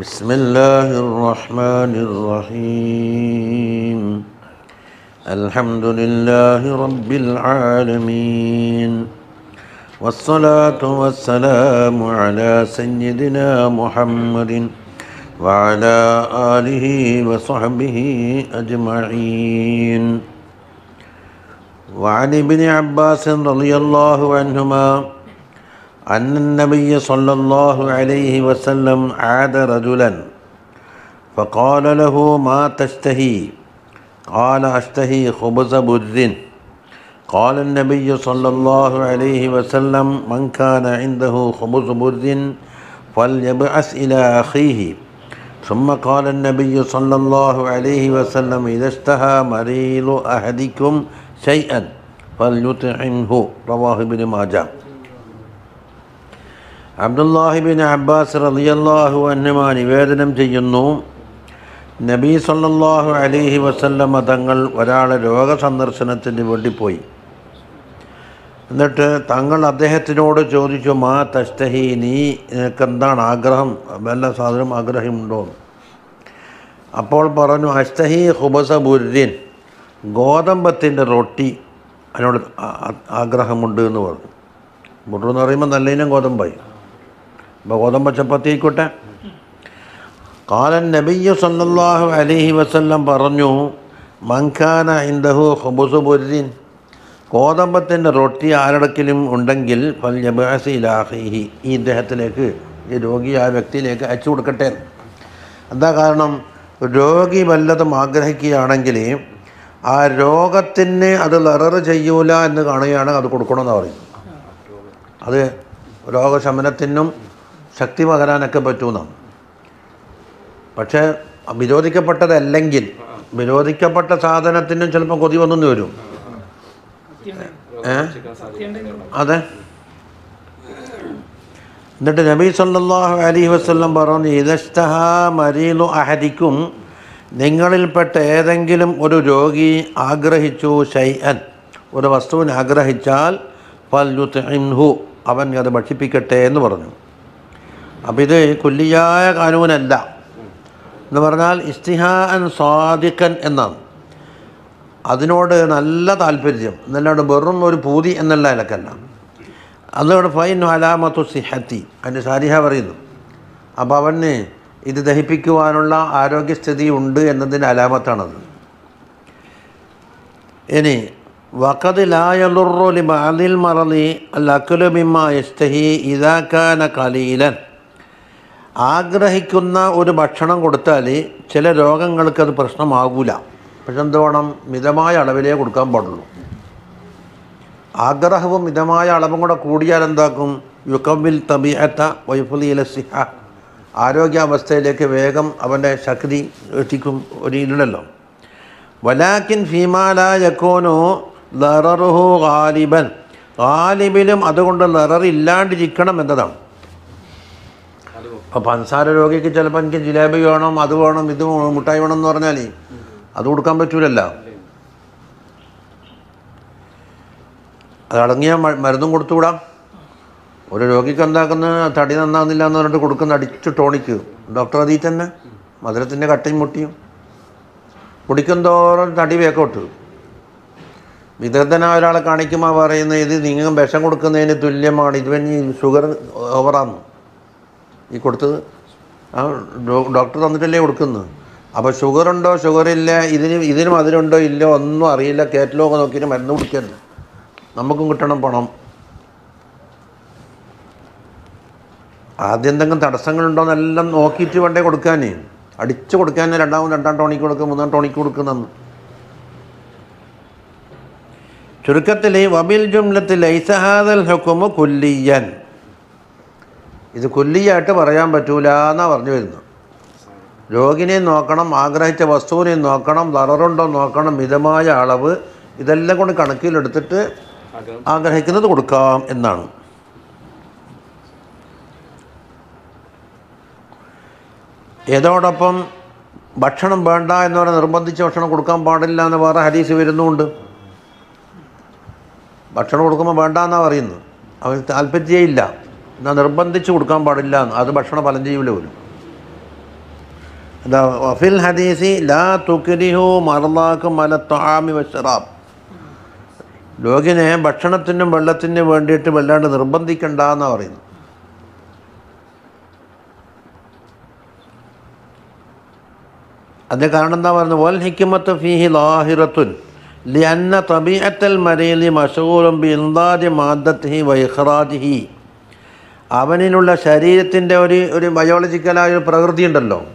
بسم الله الرحمن الرحيم. الحمد لله رب العالمين والصلاة والسلام على سيدنا محمد وعلى آله وصحبه أجمعين. وعن ابن عباس رضي الله عنهما أن النبي صلى الله عليه وسلم عاد رجلا فقال له ما تشتهي؟ قال أشتهي خبز بر قال النبي صلى الله عليه وسلم من كان عنده خبز بر فليبعث إلى أخيه. ثم قال النبي صلى الله عليه وسلم إذا اشتهى مريض أحدكم شيئا فليطعمه رواه ابن ماجه. അബ്ദുല്ലാഹിബിൻ Abbas റളിയല്ലാഹു അന്നുമാ നിവേദനം ചെയ്യുന്നു നബി സല്ലാഹു അലിഹി വസല്ലം തങ്ങൾ ഒരാളെ രോഗസന്ദർശനത്തിന് വേണ്ടി പോയി എന്നിട്ട് തങ്ങൾ അദ്ദേഹത്തിനോട് ചോദിച്ചു മാ തസ്തഹി നീ നിനക്ക് എന്താണ് ആഗ്രഹം? വല്ല സാധനം ആഗ്രഹമുണ്ടോ? അപ്പോൾ പറഞ്ഞു അസ്തഹി ഹുബസ ബുരുദ്ദീൻ ഗോതമ്പത്തിന്റെ റൊട്ടി അതിനോട് ആഗ്രഹമുണ്ട് എന്ന് പറഞ്ഞു. ബുറു എന്ന് പറയുമ്പോൾ നല്ല ഇനം ഗോതമ്പായി. അപ്പോൾ ഗോതമ്പ് ചപ്പാത്തി ആയിക്കോട്ടെ. കാലൻ നബിയ സല്ലാഹു അലഹി വസല്ലം പറഞ്ഞു മങ്കാന ഇന്ദഹു ഹുബുസു ബുരിൻ ഗോതമ്പത്തിന്റെ റൊട്ടി ആരടക്കിലും ഉണ്ടെങ്കിൽ ഫൽ ഇലാഹിഹി ഈ ഇദ്ദേഹത്തിലേക്ക് ഈ രോഗി ആ വ്യക്തിയിലേക്ക് അയച്ചു കൊടുക്കട്ടെ. എന്താ കാരണം? രോഗി വല്ലതും ആഗ്രഹിക്കുകയാണെങ്കിൽ ആ രോഗത്തിന് അത് ലററ് ചെയ്യൂല എന്ന് കാണുകയാണെങ്കിൽ അത് കൊടുക്കണമെന്ന് പറയും അത് രോഗശമനത്തിനും ശക്തി പകരാനൊക്കെ പറ്റുമെന്നാണ് പക്ഷേ വിരോധിക്കപ്പെട്ടതല്ലെങ്കിൽ വിരോധിക്കപ്പെട്ട സാധനത്തിനും ചിലപ്പോൾ കൊതി വന്നു വരും. ഏ അതെ. എന്നിട്ട് നബി സല്ലാഹു അലൈഹി വസല്ലം പറഞ്ഞു ഇതഷ്ടഹ മരീലു അഹദിക്കും. നിങ്ങളിൽപ്പെട്ട ഏതെങ്കിലും ഒരു രോഗി ആഗ്രഹിച്ചു ഷൈഅൻ ഒരു വസ്തുവിനെ ആഗ്രഹിച്ചാൽ ഫൽയുത്ഇംഹു അവൻ അത് ഭക്ഷിപ്പിക്കട്ടെ എന്ന് പറഞ്ഞു. അപ്പം ഇത് കുല്ലിയായ കാനൂനല്ല. എന്ന് പറഞ്ഞാൽ ഇസ്തിഹാൻ സ്വാദിക്കൻ എന്നാണ്. അതിനോട് നല്ല താല്പര്യം. എന്നല്ലാണ്ട് വെറും ഒരു പൂതി എന്നുള്ള ഇലക്കല്ല അതോട് ഫൈൻ അലാമത്തു സിഹത്തി. അതിന്റെ സാരിഹ പറയുന്നു. അപ്പോൾ അവന് ഇത് ദഹിപ്പിക്കുവാനുള്ള ആരോഗ്യസ്ഥിതി ഉണ്ട് എന്നതിന്റെ അലാമത്താണത്. ഇനി വഖദ് മറന്നിൽ മറന്നി അല്ല അക്കുലുബിമ്മ ഇസ്തഹി ഇതാക്കാന കലീലൻ ആഗ്രഹിക്കുന്ന ഒരു ഭക്ഷണം കൊടുത്താൽ ചില രോഗങ്ങൾക്ക് അത് പ്രശ്നമാകൂല. പക്ഷെ എന്ത് വേണം മിതമായ അളവിലേ കൊടുക്കാൻ പാടുള്ളൂ. ആഗ്രഹവും മിതമായ അളവും കൂടെ കൂടിയാൽ എന്താക്കും? യുക്കമ്പിൽ തബിയത്ത വൈഫുലിയിലെ സിഹ. ആരോഗ്യാവസ്ഥയിലേക്ക് വേഗം അവന്റെ ശക്തി എത്തിക്കും ഒരു ഇല്ലല്ലോ വലാക്കിൻ ഫീമാല യക്കോനു ലററുഹു ഗാലിബൻ. ഗാലിബിലും അതുകൊണ്ട് ലറർ ഇല്ലാണ്ടിരിക്കണം എന്നതാണ്. അപ്പോൾ പഞ്ചസാര രോഗിക്ക് ചിലപ്പോൾ എനിക്ക് ജിലേബി വേണം അത് വേണം ഇത് മുട്ടായി വേണം എന്ന് പറഞ്ഞാൽ അത് കൊടുക്കാൻ പറ്റൂലല്ലോ. അതടങ്ങിയ മരുന്നും കൊടുത്തുകൂടാ ഒരു രോഗിക്ക് എന്താക്കുന്ന തടി നന്നാകുന്നില്ല എന്ന് പറഞ്ഞിട്ട് കൊടുക്കുന്ന അടിച്ച് ടോണിക്ക്. ഡോക്ടർ അതിൽ തന്നെ. മധുരത്തിന്റെ കട്ടയും മുട്ടിയും. കുടിക്കും തോറും തടി വേക്കോട്ട് വിദഗ്ധനായ ഒരാളെ കാണിക്കുമ്പോൾ പറയുന്നത് ഇത് നിങ്ങൾ വിഷം കൊടുക്കുന്നതിന് തുല്യമാണ്. ഇത് ഷുഗർ ഓവറാണ് ഈ കൊടുത്തത്? ആ ഡോക്ടർ തന്നിട്ടല്ലേ കൊടുക്കുന്നത്? അപ്പോൾ ഷുഗർ ഇല്ല ഇതിന് ഇതിന് മധുരമുണ്ടോ? ഇല്ലോ. ഒന്നും അറിയില്ല. കാറ്റലോഗ് നോക്കിയിട്ട് മരുന്ന് കുടിക്കരുത്. നമുക്കും കിട്ടണം പണം. ആദ്യം എന്തെങ്കിലും തടസ്സങ്ങളുണ്ടോ എന്നെല്ലാം നോക്കിയിട്ട് വേണ്ടേ കൊടുക്കാൻ അടിച്ചു കൊടുക്കാൻ രണ്ടാമത് രണ്ടാം ടോണിക്ക് കൊടുക്കും മൂന്നാം ടോണിക്ക് കൊടുക്കുന്നെന്ന് ചുരുക്കത്തിൽ വബിൽ ജുംലത്തിൽ ഐസഹാദൽ ഹുക്കുമു കുല്ലിയൻ. ഇത് കുല്ലിയായിട്ട് പറയാൻ പറ്റൂല എന്നാണ് പറഞ്ഞു വരുന്നത്. രോഗിനെയും നോക്കണം ആഗ്രഹിച്ച വസ്തുവിനെയും നോക്കണം തളറുണ്ടോ നോക്കണം മിതമായ അളവ് ഇതെല്ലാം കൊണ്ട് കണക്കിലെടുത്തിട്ട് ആഗ്രഹിക്കുന്നത് കൊടുക്കാം എന്നാണ്. ഏതോടൊപ്പം ഭക്ഷണം വേണ്ട എന്ന് പറഞ്ഞാൽ നിർബന്ധിച്ച് ഭക്ഷണം കൊടുക്കാൻ പാടില്ല എന്ന് വേറെ ഹരീസ് വരുന്നുമുണ്ട് ഭക്ഷണം കൊടുക്കുമ്പോൾ വേണ്ട എന്നാണ് പറയുന്നത്. അവന് താല്പര്യമേ ഇല്ല. എന്നാൽ നിർബന്ധിച്ച് കൊടുക്കാൻ പാടില്ല എന്ന്. അത് ഭക്ഷണ ഫലം ചെയ്യൂല പോലും. വഫിൽ ഹദീസി ലാ തുക്രിഹു മറന്നാക്കും മല ത്വാമി വഷറാബ് ലോകിനെ ഭക്ഷണത്തിനും വെള്ളത്തിനും വേണ്ടിയിട്ട് വല്ലാണ്ട് നിർബന്ധിക്കണ്ട എന്നാണ് പറയുന്നത്. അതിന് കാരണം എന്താ പറയുന്നത്? വൽ ഹിക്കുമത്ത് ഫിഹി ലാഹിറത്തുൻ ലിഅന്ന തബീഅത്തൽ മരീലി മഷൂറും ബി ഇൻദാജി മാദത്തിഹി വൈഖറാജിഹി അവനിലുള്ള ശരീരത്തിന്റെ ഒരു ഒരു ബയോളജിക്കലായ ഒരു പ്രകൃതി ഉണ്ടല്ലോ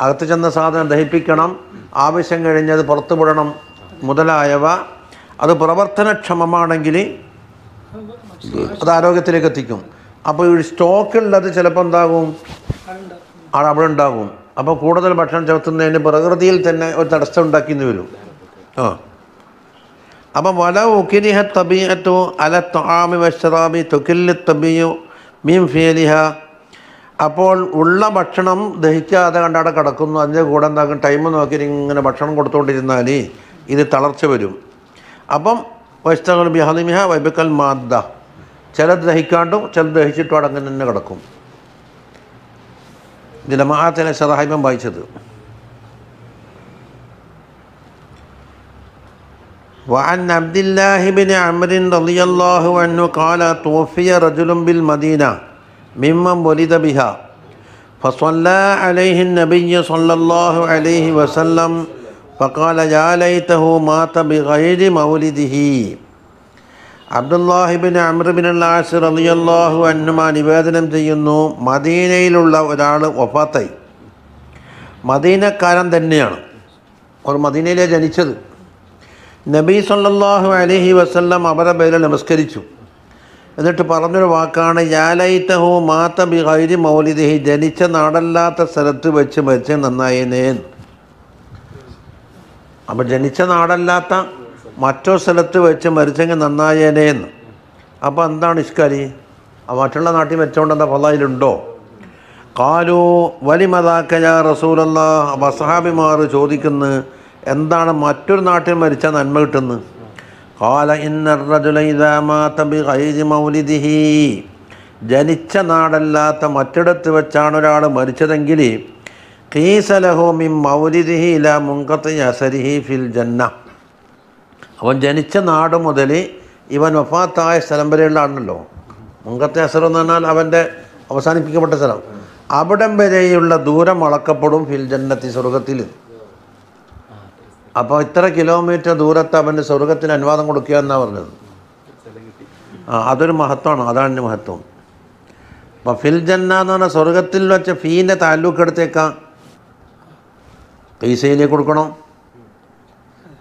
അകത്ത് ചെന്ന സാധനം ദഹിപ്പിക്കണം ആവശ്യം കഴിഞ്ഞത് പുറത്തു വിടണം മുതലായവ അത് പ്രവർത്തനക്ഷമമാണെങ്കിൽ അത് ആരോഗ്യത്തിലേക്ക് എത്തിക്കും. അപ്പോൾ ഈ സ്റ്റോക്കുള്ളത് ചിലപ്പോൾ എന്താകും? അവിടെ ഉണ്ടാകും. അപ്പോൾ കൂടുതൽ ഭക്ഷണം ചേർത്തുന്നതിന് പ്രകൃതിയിൽ തന്നെ ഒരു തടസ്സം ഉണ്ടാക്കിയെന്ന് വരും. ആ. അപ്പം വല ഉക്കിരിഹ അല ത്വാമി വഷറാബി തുക്കില്ലി തബിയു മീൻ ഫിയലിഹ അപ്പോൾ ഉള്ള ഭക്ഷണം ദഹിക്കാതെ കണ്ടവിടെ കിടക്കുന്നു. അതിന്റെ കൂടെ എന്താക്കും ടൈം നോക്കി ഇങ്ങനെ ഭക്ഷണം കൊടുത്തുകൊണ്ടിരുന്നാൽ ഇത് തളർച്ച വരും. അപ്പം വസ്തകൾ ബിഹലിമിഹ വൈബക്കൽ മാദ്ദ. ചിലത് ദഹിക്കാണ്ടും ചിലത് ദഹിച്ചിട്ടും അടങ്ങനെ തന്നെ കിടക്കും. ദിലമാത്തിലെ സദാഹിബം വായിച്ചത്. وعن عبد الله بن عمرو رضي الله عنه قال توفي رجل بالمدينة ممن ولد بها فصلى عليه النبي صلى الله عليه وسلم فقال يا ليته مات بغير مولده അബ്ദുല്ലാഹിബിൻ അമ്രബിൻ അല്ലാസ് റളിയല്ലാഹു അന്നുമ നിവേദനം ചെയ്യുന്നു മദീനയിലുള്ള ഒരാൾ വഫാത്തായി മദീനക്കാരൻ തന്നെയാണ് അവർ മദീനയിലെ ജനിച്ചത് നബി സല്ലാഹു അലഹി വസ്ല്ലാം അവരെ പേരിൽ നമസ്കരിച്ചു. എന്നിട്ട് പറഞ്ഞൊരു വാക്കാണ് യാലൈത്തഹു മാത്ത ബിഹൈരി ഹൈരി മൗലിദിഹി ജനിച്ച നാടല്ലാത്ത സ്ഥലത്ത് വെച്ച് മരിച്ച നന്നായേനേൻ അപ്പം ജനിച്ച നാടല്ലാത്ത മറ്റോ സ്ഥലത്ത് വെച്ച് മരിച്ചെങ്കിൽ നന്നായേനേ എന്ന്. അപ്പോൾ എന്താണ് ഇഷ്കാരി? മറ്റുള്ള നാട്ടിൽ വെച്ചോണ്ട് എന്താ ഫലായിലുണ്ടോ? കാലു വലിമതാക്കയാ റസൂലല്ലാ? വസഹാബിമാർ ചോദിക്കുന്നു എന്താണ് മറ്റൊരു നാട്ടിൽ മരിച്ചാൽ നന്മ കിട്ടുന്നത്? കാല മൗലിദിഹി. ജനിച്ച നാടല്ലാത്ത മറ്റിടത്ത് വെച്ചാണ് ഒരാൾ മരിച്ചതെങ്കിൽ കീസലഹു മിൻ മൗലിദിഹി ഇല മുങ്കത്ത് അസരിഹി ഫിൽ ജന്ന. അവൻ ജനിച്ച നാട് മുതൽ ഇവൻ വഫാത്തായ സ്ഥലം വരെയുള്ള ആണല്ലോ മുങ്കത്തെ അസർ എന്ന് പറഞ്ഞാൽ അവന്റെ അവസാനിപ്പിക്കപ്പെട്ട സ്ഥലം. അവിടം വരെയുള്ള ദൂരം അളക്കപ്പെടും ഫിൽ ജന്നത്തി സ്വർഗത്തിൽ അപ്പോൾ ഇത്ര കിലോമീറ്റർ ദൂരത്ത് അവന്റെ സ്വർഗത്തിന് അനുവാദം കൊടുക്കുക എന്നാണ് പറഞ്ഞത്? ആ അതൊരു മഹത്വമാണ് അതാണ് എന്റെ മഹത്വം. അപ്പോൾ ഫിൽ ജന്ന എന്ന് പറഞ്ഞാൽ സ്വർഗത്തിൽ വെച്ച ഫീന്റെ താലൂക്ക് എടുത്തേക്കാം. പൈസയിലേക്ക് കൊടുക്കണം?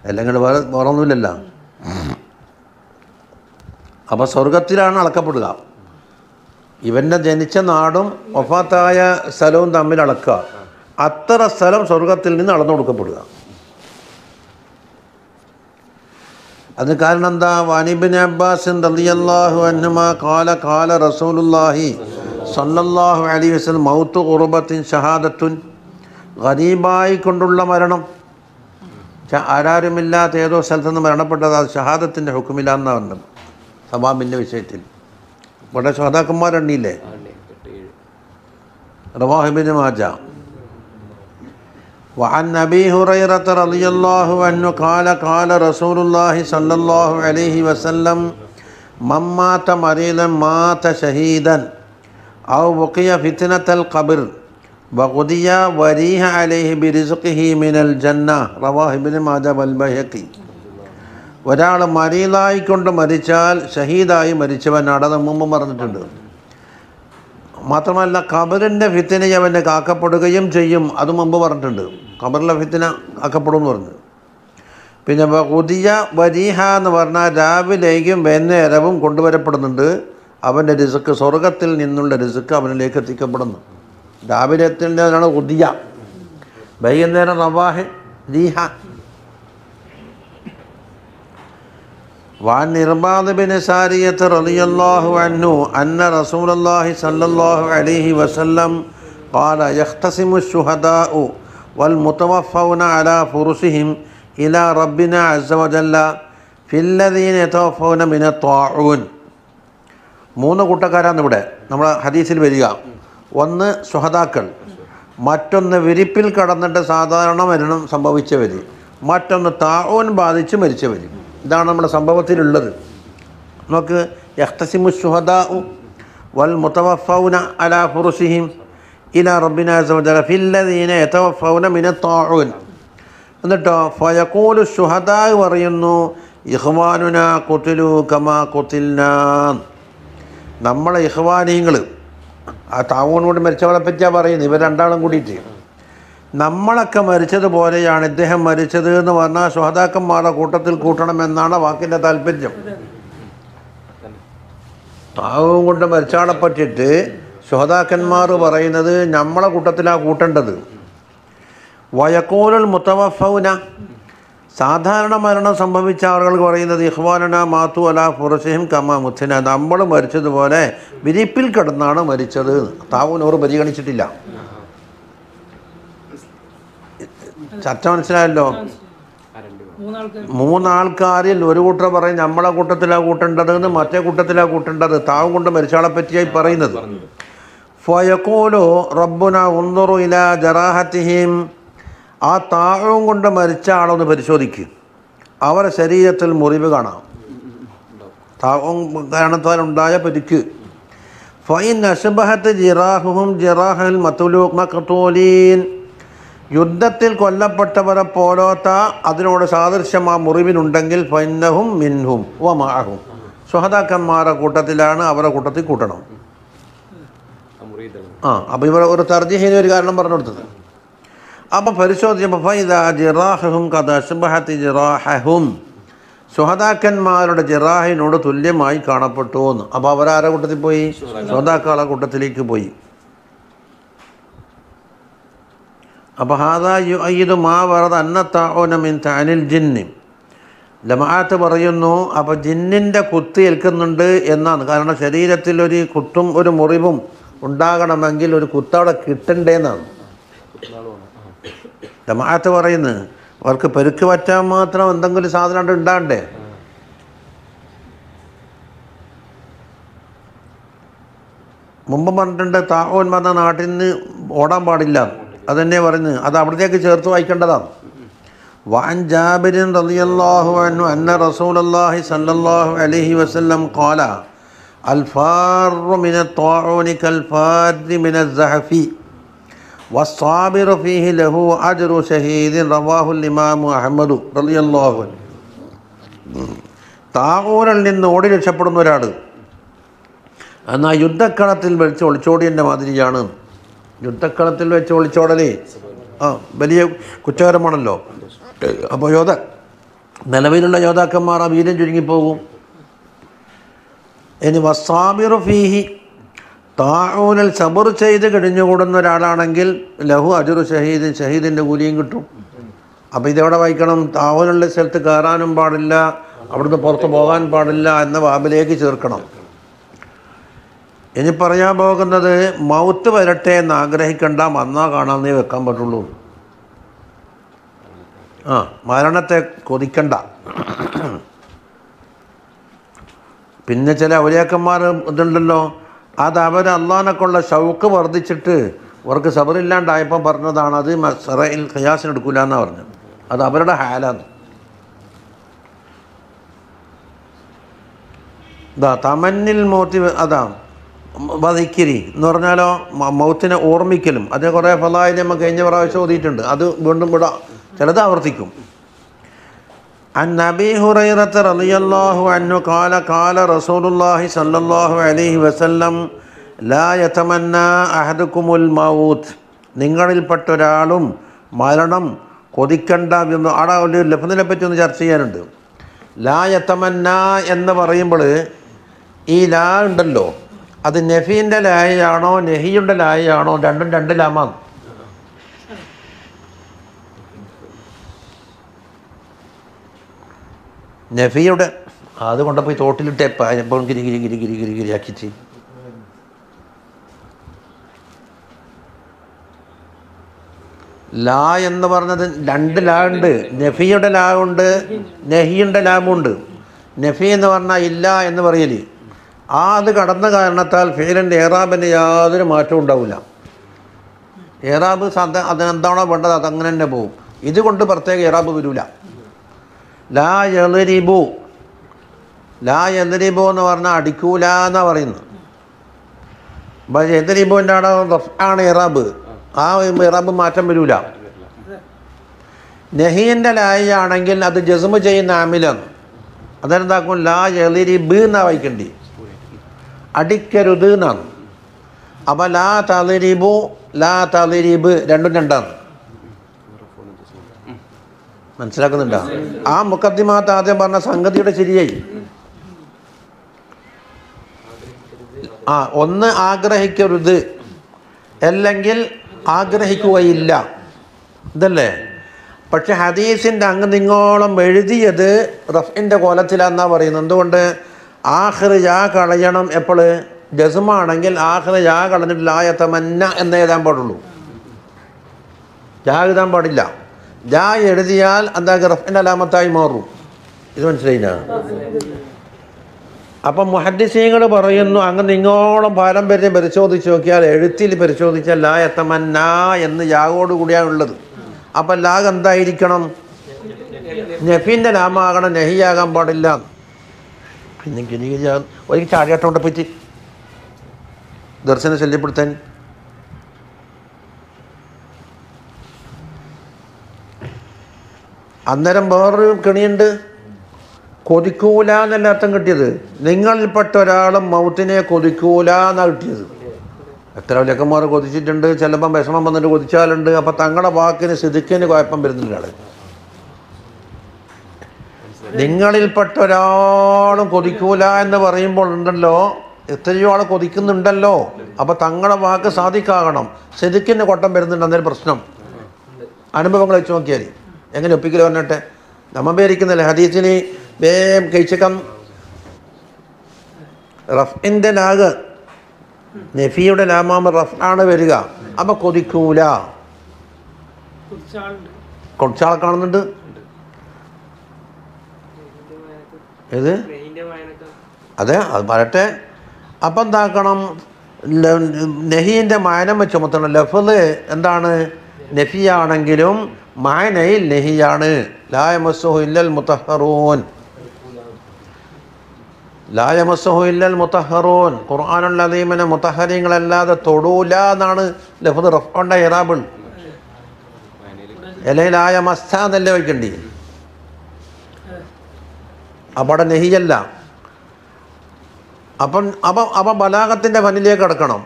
അല്ലെങ്കിൽ വേറെ വേറൊന്നുമില്ലല്ലോ. അപ്പോൾ സ്വർഗത്തിലാണ് അളക്കപ്പെടുക. ഇവന്റെ ജനിച്ച നാടും ഒഫാത്തായ സ്ഥലവും തമ്മിൽ അളക്കുക. അത്ര സ്ഥലം സ്വർഗത്തിൽ നിന്ന് അളന്നു കൊടുക്കപ്പെടുക. അതിന് കാരണം എന്താ? വാനിബിൻ അബ്ബാസ് റളിയല്ലാഹു അൻഹുമ കാല കാല റസൂലുള്ളാഹി സല്ലല്ലാഹു അലൈഹി വസല്ലം മൗത്ത് ഖുർബത്തിൻ ഷഹാദത്തുൻ ഗരീബായി കൊണ്ടുള്ള മരണം. ആരാരുമില്ലാത്ത ഏതോ സ്ഥലത്ത് നിന്ന് മരണപ്പെട്ടത് അത് ഷഹാദത്തിന്റെ ഹുക്കുമില്ലാന്നാണ് പറഞ്ഞത്. സവാമിന്റെ വിഷയത്തിൽ. ഇവിടെ ഷഹാദാക്കന്മാരെണ്ണിയില്ലേ റവാഹിബിന് മാജ. وعن أبي هريرة رضي الله عنه قال قال رسول الله صلى الله عليه وسلم من مات مريضا مات شهيدا أو بقي فتنة القبر وغدي وريح عليه برزقه من الجنة رواه ابن ماجه والبيهقي ഒരാൾ മരീലായിക്കൊണ്ട് മരിച്ചാൽ ഷഹീദായി മരിച്ചവനാണ് മുമ്പ് പറഞ്ഞിട്ടുണ്ട് മാത്രമല്ല കബറിന്റെ ഫിത്തിനെ അവന്റെ കാക്കപ്പെടുകയും ചെയ്യും. അത് മുമ്പ് പറഞ്ഞിട്ടുണ്ട്. കബറിലെ ഫിത്തിന കാക്കപ്പെടും എന്ന് പറഞ്ഞു. പിന്നെ ഉദിയ വരീഹ എന്ന് പറഞ്ഞാൽ രാവിലെയും വൈകുന്നേരവും കൊണ്ടുവരപ്പെടുന്നുണ്ട്. അവന്റെ രിസുക്ക് സ്വർഗത്തിൽ നിന്നുള്ള രിസുക്ക് അവനിലേക്ക് എത്തിക്കപ്പെടുന്നു. രാവിലെ എത്തേണ്ടതാണ് ഉദിയ. വൈകുന്നേരം റവാഹ് രീഹ وعن إرباض بن سارية رضي الله عنه أن رسول الله صلى الله عليه وسلم قال يختصم الشهداء والمتوفون على فرسهم إلى ربنا عز وجل في الذين يتوفون من الطاعون മൂന്ന് കൂട്ടക്കാരാണ് ഇവിടെ നമ്മളെ ഹദീസിൽ വരിക ഒന്ന് സുഹതാക്കൾ മറ്റൊന്ന് വിരിപ്പിൽ കടന്നിട്ട് സാധാരണ മരണം സംഭവിച്ചവർ മറ്റൊന്ന് താഴോൻ ബാധിച്ച് മരിച്ചവർ ഇതാണ് നമ്മുടെ സംഭവത്തിലുള്ളത്. നമുക്ക് യഹ്തസിമു ഷുഹദാഉ വൽ മുത്തവഫൗന അലാ ഫുറുസിഹിം ഇല റബ്ബിന അസ്സ വജല്ല ഫില്ലദീന മിന എന്നിട്ടോ ഫയഖൂലു ഷുഹദാ പറയുന്നു ഇഹ്വാനുന കുത്തിലു കമാ കൊത്തില്ല നമ്മളെ ഇഹ്വാനീങ്ങൾ ആ താവൂനോട് മരിച്ചവളെ പറ്റിയാണ് പറയുന്നത് ഇവർ രണ്ടാളും കൂടിയിട്ട്. നമ്മളൊക്കെ മരിച്ചതുപോലെയാണ് ഇദ്ദേഹം മരിച്ചത് എന്ന് പറഞ്ഞാൽ ശ്രോതാക്കന്മാരുടെ കൂട്ടത്തിൽ കൂട്ടണമെന്നാണ് വാക്കിന്റെ താല്പര്യം. പാവവും കൊണ്ട് മരിച്ചാളെ പറ്റിയിട്ട് ശ്രോതാക്കന്മാർ പറയുന്നത് നമ്മളെ കൂട്ടത്തിലാണ് കൂട്ടേണ്ടത്. വയക്കോലൽ മുത്തവഫൗന. സാധാരണ മരണം സംഭവിച്ച ആളുകൾ പറയുന്നത് ഇഹ്വാനന മാത്തു അല ഫുറസിഹിം കമ മുത്തന. നമ്മൾ മരിച്ചതുപോലെ വിരിപ്പിൽ കിടന്നാണ് മരിച്ചത്. താവൂനോർ പരിഗണിച്ചിട്ടില്ല. ചർച്ച മനസ്സിലായല്ലോ. മൂന്നാൾക്ക് മൂന്നാൾക്കാരിൽ ഒരു കൂട്ടർ പറയും നമ്മളെ കൂട്ടത്തിലാണ് കൂട്ടേണ്ടത് എന്ന് മറ്റേ കൂട്ടത്തിലാണ് കൂട്ടേണ്ടത്. താവും കൊണ്ട് മരിച്ചാളെ പറ്റിയായി പറയുന്നത്. ഫയക്കോലോ റബ്ബുന ഉന്നുറു ഇല ജറാഹത്തിഹിം. ആ താവും കൊണ്ട് മരിച്ച ആളൊന്ന് പരിശോധിക്കുക അവരെ ശരീരത്തിൽ മുറിവ് കാണാം. താവും കാരണത്താൽ ഉണ്ടായ പരിക്ക്. ഫൈൻ അഷബഹത്ത് ജിറാഹുഹും ജിറാഹൽ മത്തുലൂ മക്കത്തൂലീൻ യുദ്ധത്തിൽ കൊല്ലപ്പെട്ടവരെ പോലോത്ത അതിനോട് സാദൃശ്യം ആ മുറിവിനുണ്ടെങ്കിൽ ഫൈനഹും മിൻഹും വമാഹും സുഹതാക്കന്മാരുടെ കൂട്ടത്തിലാണ് അവരുടെ കൂട്ടത്തിൽ കൂട്ടണം. ആ അപ്പോൾ ഇവർ ഒരു തർജിഹിന് ഒരു കാരണം പറഞ്ഞു കൊടുത്തത്. അപ്പം പരിശോധിച്ചപ്പോൾ ഫൈദ ജിറാഹും സുഹതാക്കന്മാരുടെ ജിറാഹിനോട് തുല്യമായി കാണപ്പെട്ടു എന്ന്. അപ്പോൾ അവരാരെ കൂട്ടത്തിൽ പോയി? സുഹതാക്കളെ കൂട്ടത്തിലേക്ക് പോയി. അപ്പോൾ ഹാദാ യു അയ്യത് മാ വറത് മിൻ താനിൽ ജിന്നി. ലമാഅത്ത് പറയുന്നു അപ്പോൾ ജിന്നിന്റെ കുത്തി ഏൽക്കുന്നുണ്ട് എന്നാണ്. കാരണം ശരീരത്തിൽ ഒരു കുത്തും ഒരു മുറിവും ഉണ്ടാകണമെങ്കിൽ ഒരു കുത്തവിടെ കിട്ടണ്ടേന്നാണ് ലമാഅത്ത് പറയുന്നത് അവർക്ക് പെരുക്ക് പറ്റാൻ മാത്രം എന്തെങ്കിലും സാധനം ഉണ്ട് ഉണ്ടാകണ്ടേ? മുമ്പ് പറഞ്ഞിട്ടുണ്ട് താഹോൻ പറഞ്ഞ നാട്ടിൽ നിന്ന് ഓടാൻ പാടില്ല. അതന്നെ പറയുന്നത് അത് അവിടത്തേക്ക് ചേർത്ത് വായിക്കേണ്ടതാണ് وعن جابر رضي الله عنه أن رسول الله صلى الله عليه وسلم قال الفار من الطاعون كالفار من الزحف والصابر فيه له أجر شهيد رواه الإمام أحمد رضي الله عنه താവൂരിൽ നിന്ന് ഓടി രക്ഷപ്പെടുന്ന ഒരാൾ എന്നാൽ യുദ്ധക്കളത്തിൽ വെച്ച് ഒളിച്ചോടിയൻ്റെ മാതിരിയാണ് യുദ്ധക്കളത്തിൽ വെച്ച് ഒളിച്ചോടലേ ആ വലിയ കുറ്റകരമാണല്ലോ. അപ്പോൾ യോധ നിലവിലുള്ള യോദ്ധാക്കന്മാർ ആ വീരം ചുരുങ്ങിപ്പോകും. ഇനി വസാബിറു ഫീഹി താഴൂനിൽ സബർ ചെയ്ത് കഴിഞ്ഞുകൂടുന്ന ഒരാളാണെങ്കിൽ ലഹു അജുറു ഷഹീദ് ഷഹീദിന്റെ കൂലിയും കിട്ടും. അപ്പോൾ ഇതെവിടെ വായിക്കണം? താവൂനുള്ള സ്ഥലത്ത് കയറാനും പാടില്ല അവിടുന്ന് പുറത്ത് പോകാൻ പാടില്ല എന്ന വാബിലേക്ക് ചേർക്കണം. ഇനി പറയാൻ പോകുന്നത് മൗത്ത് വരട്ടെ എന്ന് ആഗ്രഹിക്കണ്ട വന്നാ കാണാമെന്നേ വെക്കാൻ പറ്റുള്ളൂ. ആ മരണത്തെ കൊതിക്കണ്ട. പിന്നെ ചില ഔലിയാക്കന്മാർ ഇതുണ്ടല്ലോ അത് അവർ അള്ളഹാനൊക്കെയുള്ള ഷൗക്ക് വർദ്ധിച്ചിട്ട് അവർക്ക് സബറില്ലാണ്ടായപ്പോൾ പറഞ്ഞതാണ് അത് സറയിൽ ഖയാസിന് എടുക്കില്ല എന്നാണ് പറഞ്ഞത്. അത് അവരുടെ ഹാലാണ് ഇതാ തമന്നിൽ മോത്തി അതാ. വധിക്കിരി എന്ന് പറഞ്ഞാലോ മ- മൗത്തിനെ ഓർമ്മിക്കലും അതിന് കുറേ ഫലായി നമ്മൾ കഴിഞ്ഞ പ്രാവശ്യം ഓതിയിട്ടുണ്ട് അത് വീണ്ടും ഇവിടെ ചിലത് ആവർത്തിക്കും عن أبي هريرة رضي الله عنه قال قال رسول الله صلى الله عليه وسلم لا يتمنى أحدكم الموت നിങ്ങളിൽപ്പെട്ട ഒരാളും മരണം കൊതിക്കണ്ട എന്ന് അവിടെ ഒരു ലഫ്തിനെ പറ്റി ഒന്ന് ചർച്ച ചെയ്യാനുണ്ട് ലാ യത്തമന്ന എന്ന് പറയുമ്പോൾ ഈ ലാ ഉണ്ടല്ലോ അത് നഫീന്റെ ലായയാണോ നെഹിയുടെ ലായയാണോ രണ്ടും രണ്ട് ലാമാണ് നഫിയുടെ അത് കൊണ്ടുപോയി തോട്ടിലിട്ട് എപ്പോൾ ഗിരി ഗിരി ഗിരി ഗിരി ഗിരി ഗിരി ആക്കിച്ച് ലാ എന്ന് പറഞ്ഞത് രണ്ട് ലാ ഉണ്ട്. നഫിയുടെ ലാ ഉണ്ട് നെഹിയുടെ ലാമുണ്ട്. നഫി എന്ന് പറഞ്ഞാൽ ഇല്ല എന്ന് പറയൽ. ആ അത് കടന്ന കാരണത്താൽ ഫീലിന്റെ ഏറാബിന് യാതൊരു മാറ്റവും ഉണ്ടാവില്ല. ഏറാബ് സാധ അതിനെന്താണോ വേണ്ടത് അതങ്ങനെ തന്നെ പോവും ഇതുകൊണ്ട് പ്രത്യേക ഏറാബ് വരില്ല ലാ എതിരിബു ലാ എതിരിബു എന്ന് പറഞ്ഞാൽ അടിക്കൂല എന്നാണ് പറയുന്നത്. പക്ഷേ എതിരിബുവിന്റെ അവിടെ ആണ് ഇറാബ്. ആ ഇറാബ് മാറ്റം വരില്ല നെഹീന്റെ ലായ ആണെങ്കിൽ അത് ജസ്മു ചെയ്യുന്ന ആമിലാണ് അതെന്താക്കും? ലാ എതിരിബ് എന്നാണ് വായിക്കണ്ടി? അടിക്കരുത് എന്നാണ്. അപ്പം ലാ തളിരിബു ലാ തളിരിബ് രണ്ടും രണ്ടാണ്. മനസ്സിലാക്കുന്നുണ്ടോ? ആ മുക്കദ്ദിമാത്ത് ആദ്യം പറഞ്ഞ സംഗതിയുടെ ശരിയായി. ആ ഒന്ന് ആഗ്രഹിക്കരുത്. അല്ലെങ്കിൽ ആഗ്രഹിക്കുകയില്ല. ഇതല്ലേ? പക്ഷെ ഹദീസിന്റെ അങ്ങ് നിങ്ങോളം എഴുതിയത് റഫിന്റെ കോലത്തിലാന്നാ പറയുന്നത്. എന്തുകൊണ്ട്? ആഹ്റ് യാ കളയണം എപ്പോൾ ജസുമാണെങ്കിൽ ആഹ്റ് യാ കളഞ്ഞിട്ട് ലായത്തമന്ന എന്ന് എഴുതാൻ പാടുള്ളൂ. ജാ എഴുതാൻ പാടില്ല. ജാ എഴുതിയാൽ എന്താ റഫിന്റെ അലാമത്തായി മാറും. ഇത് മനസ്സിലായില്ല? അപ്പം മുഹദ്ദിസീങ്ങൾ പറയുന്നു അങ്ങനെ ഇങ്ങോളം പാരമ്പര്യം പരിശോധിച്ച് നോക്കിയാൽ എഴുത്തിൽ പരിശോധിച്ചാൽ ലാ എത്തമന്ന എന്ന് യാഗോട് കൂടിയാണ് ഉള്ളത്. അപ്പം ലാഗ് എന്തായിരിക്കണം? നഫീന്റെ ലാമാകണം നെഹിയാകാൻ പാടില്ല. പിന്നെ ഗിരിഗിരി ഒരു ചാടിയാട്ടോണ്ടെ പറ്റി ദർശനം ശല്യപ്പെടുത്താൻ. അന്നേരം വേറൊരു കെണിയുണ്ട്. കൊതിക്കൂല എന്നല്ല അർത്ഥം കിട്ടിയത്. നിങ്ങളിൽപ്പെട്ട ഒരാളും മൗത്തിനെ കൊതിക്കൂല എന്നാണ് കിട്ടിയത്. എത്ര വിലക്കന്മാർ കൊതിച്ചിട്ടുണ്ട്. ചിലപ്പം വിഷമം വന്നിട്ട് കൊതിച്ചാലുണ്ട്. അപ്പം തങ്ങളുടെ വാക്കിന് സിദിക്കിന് കുഴപ്പം വരുന്നില്ല നിങ്ങളിൽപ്പെട്ട ഒരാളും കൊതിക്കൂല എന്ന് പറയുമ്പോൾ ഉണ്ടല്ലോ എത്രയോ ആൾ കൊതിക്കുന്നുണ്ടല്ലോ. അപ്പോൾ തങ്ങളുടെ വാക്ക് സാധിക്കാകണം. സിദിക്കിന് കൊട്ടം വരുന്നുണ്ട് അന്നേരം പ്രശ്നം. അനുഭവങ്ങൾ വെച്ച് നോക്കിയാൽ എങ്ങനെ ഒപ്പിക്കൽ പറഞ്ഞിട്ട്? നമ്മ പേരിക്കുന്നില്ല ഹദീസിന് വേം കഴിച്ചക്കം റഫിന്റെ നാഗ്. നഫിയുടെ നാമാമ റഫ് ആണ് വരിക. അപ്പം കൊതിക്കൂല. കുറച്ചാൾ കാണുന്നുണ്ട്. ഏത്? അതെ അത് പറയട്ടെ. അപ്പം എന്താക്കണം? നെഹീന്റെ മായനം വെച്ച് ചുമത്തണം. ലഫൽ എന്താണ്? നഫിയാണെങ്കിലും മായനയിൽ നെഹിയാണ്. ലായമസുഹു ഇല്ലൽ മുത്തഹറൂൻ. ലായമസുഹു ഇല്ലൽ മുത്തഹറൂൻ. ഖുർആാനുള്ള അതീമനെ മുത്തഹരീങ്ങളല്ലാതെ തൊടൂല എന്നാണ് ലഫത് റഫ്ണ്ട ഇറാബിൾ. അല്ലെങ്കിൽ ലായമസ്സ എന്നല്ലേ വയ്ക്കണ്ടി? അവിടെ നെഹിയല്ല. അപ്പം അപ്പം അപ്പം ബലാഗത്തിന്റെ ഫനിലേക്ക് കിടക്കണം.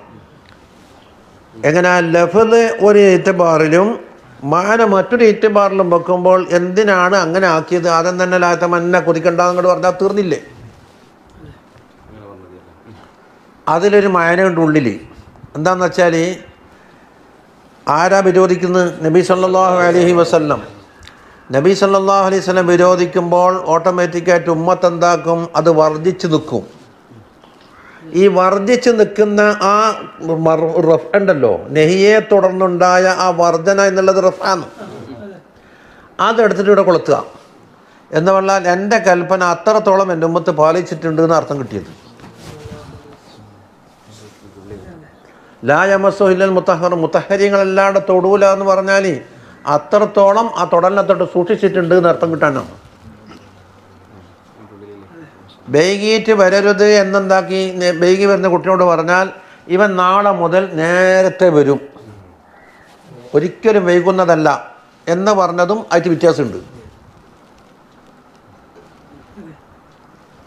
എങ്ങനെ ലഫത് ഒരു ഇറ്റബാറിലും മാന മറ്റൊരു ഇറ്റബാറിലും വെക്കുമ്പോൾ എന്തിനാണ് അങ്ങനെ ആക്കിയത്? ആദ്യം തന്നെ ലാത്ത മന്നെ കുതിക്കണ്ടെന്ന് അങ്ങോട്ട് പറഞ്ഞാൽ തീർന്നില്ലേ? അതിലൊരു മായനുണ്ട് ഉള്ളിൽ എന്താണെന്ന് വെച്ചാൽ ആരാ വിരോധിക്കുന്നത്? നബി സല്ലല്ലാഹു അലൈഹി വസല്ലം. നബി സല്ലല്ലാഹു അലൈഹി സ്വലം വിരോധിക്കുമ്പോൾ ഓട്ടോമാറ്റിക്കായിട്ട് ഉമ്മത്ത് എന്താക്കും? അത് വർദ്ധിച്ചു നിൽക്കും. ഈ വർദ്ധിച്ചു നിൽക്കുന്ന ആ റഫ് ഉണ്ടല്ലോ നെഹിയെ തുടർന്നുണ്ടായ ആ വർധന എന്നുള്ളത് റഫാണ്. അതെടുത്തിട്ട് ഇവിടെ കൊളുത്തുക. എന്ന് പറഞ്ഞാൽ എന്റെ കൽപ്പന അത്രത്തോളം എന്റെ ഉമ്മത്ത് പാലിച്ചിട്ടുണ്ട് എന്ന് അർത്ഥം കിട്ടിയത്. ലായമസോ ഇല്ലൽ മുത്തഹർ മുത്തഹരിങ്ങളല്ലാണ്ട് തൊടൂല എന്ന് പറഞ്ഞാൽ അത്രത്തോളം ആ തൊടലിനെ തൊട്ട് സൂക്ഷിച്ചിട്ടുണ്ട് എന്ന് അർത്ഥം കിട്ടാനാണ് ബൈകിയിട്ട് വരരുത് എന്നെന്താക്കി ബൈകി വരുന്ന കുട്ടിയോട് പറഞ്ഞാൽ ഇവൻ നാളെ മുതൽ നേരത്തെ വരും. ഒരിക്കലും വൈകുന്നതല്ല എന്ന് പറഞ്ഞതും ആയിട്ട് വ്യത്യാസമുണ്ട്.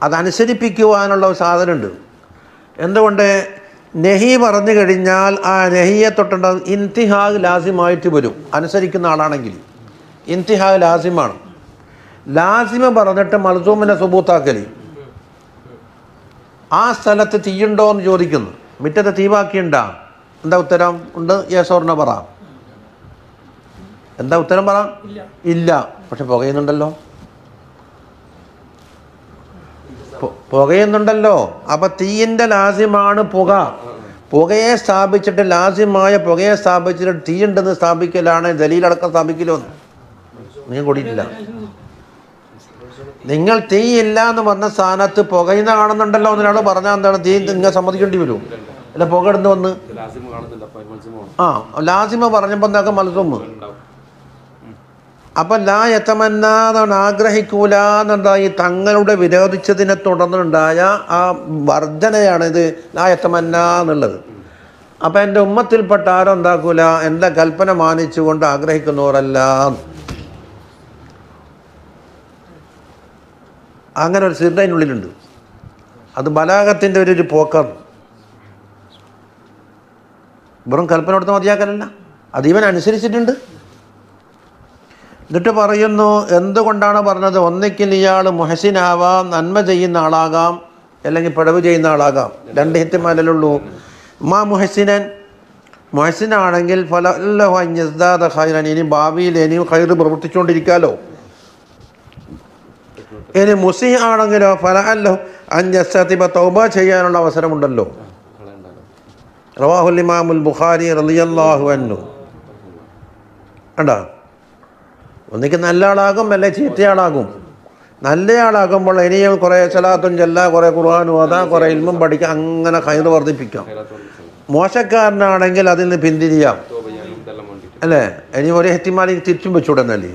അതനുസരിപ്പിക്കുവാനുള്ള ഒരു സാധനമുണ്ട്. എന്തുകൊണ്ട് നെഹി പറഞ്ഞു കഴിഞ്ഞാൽ ആ നെഹിയെ തൊട്ടേണ്ട ഇൻതിഹാഗ് ലാസിമായിട്ട് വരും. അനുസരിക്കുന്ന ആളാണെങ്കിൽ ഇൻതിഹാഗ് ലാസിമാണ്. ലാസിമ പറഞ്ഞിട്ട് മൽസൂമിനെ സുബൂത്താക്കലി. ആ സ്ഥലത്ത് തീയുണ്ടോ എന്ന് ചോദിക്കുന്നു. മിറ്റത്തെ തീ ബാക്കിയുണ്ടാ എന്താ ഉത്തരം? ഉണ്ട്? യേശോറിനെ പറ. എന്താ ഉത്തരം പറ? ഇല്ല. പക്ഷെ പുകയുന്നുണ്ടല്ലോ. പുകയുന്നുണ്ടല്ലോ. അപ്പൊ തീയിന്റെ ലാസ്യമാണ് പുക. പുകയെ സ്ഥാപിച്ചിട്ട് ലാസ്യമായ പുകയെ സ്ഥാപിച്ചിട്ട് തീയുണ്ടെന്ന് സ്ഥാപിക്കലാണ് ദലീലടക്കം സ്ഥാപിക്കലോ നീ കൂടിയിട്ടില്ല. നിങ്ങൾ തീ ഇല്ല എന്ന് പറഞ്ഞ സ്ഥാനത്ത് പുകയുന്ന കാണുന്നുണ്ടല്ലോ എന്നൊരാൾ പറഞ്ഞാൽ എന്താണ്? തീ നിങ്ങൾ സമ്മതിക്കേണ്ടി വരും. അല്ല പുക ഇടുന്ന് വന്ന് ആ ലാസിമ പറഞ്ഞപ്പോൾ എന്താക്കും ഉണ്ടാവും അപ്പം ലാ യത്തമന്നാന്നാണ് ആഗ്രഹിക്കൂല എന്നുണ്ടായി തങ്ങളുടെ വിരോധിച്ചതിനെ തുടർന്നുണ്ടായ ആ വർധനയാണിത് ലാ യത്തമന്ന എന്നുള്ളത്. അപ്പം എന്റെ ഉമ്മത്തിൽപ്പെട്ട ആരും എന്താക്കൂല എന്റെ കൽപ്പന മാനിച്ചുകൊണ്ട് ആഗ്രഹിക്കുന്നവരല്ല. അങ്ങനെ ഒരു സിദ്ധ അതിനുള്ളിലുണ്ട്. അത് ബലാഗത്തിന്റെ ഒരു ഒരു പോക്കാണ്. വെറും കൽപ്പന കൊടുത്ത് മതിയാക്കലല്ല. അത് ഇവൻ അനുസരിച്ചിട്ടുണ്ട്. എന്നിട്ട് പറയുന്നു എന്തുകൊണ്ടാണ് പറഞ്ഞത്? ഒന്നിക്കിൽ ഇയാൾ മുഹസിനാവാം നന്മ ചെയ്യുന്ന ആളാകാം അല്ലെങ്കിൽ പിഴവ് ചെയ്യുന്ന ആളാകാം. രണ്ട് ഹിത്തിമാലുള്ളൂ മാ മുഹസിനൻ മുഹസിനാണെങ്കിൽ ഫലല്ലാഹ ഖൈറൻ. ഇനി ഭാവിയിൽ ഇനിയും ഖൈർ പ്രവർത്തിച്ചുകൊണ്ടിരിക്കാലോ? ഇനി മുസി ആണെങ്കിലോ ഫല അല്ലോ അഞ്ചസ്തീബ തൗബ ചെയ്യാനുള്ള അവസരമുണ്ടല്ലോ. റവാഹുലിമാമുൽ ബുഖാരി റളിയല്ലാഹു അൻഹു. കണ്ടോ? ഒന്നിക്ക് നല്ല ആളാകും അല്ലെ ചീത്തയാളാകും. നല്ല ആളാകുമ്പോൾ ഇനിയും കുറേ ചലാത്തും ചെല്ല കുറേ ഖുർആാനും ഓതാ കുറേ ഇൽമും പഠിക്കാം അങ്ങനെ കയറ് വർദ്ധിപ്പിക്കാം. മോശക്കാരനാണെങ്കിൽ അതിൽ നിന്ന് പിന്തിരിയാം. അല്ലേ? ഇനി ഒരു ഹെറ്റിമാലിക്ക് തിരിച്ചും വെച്ചുവിടുന്നല്ലേ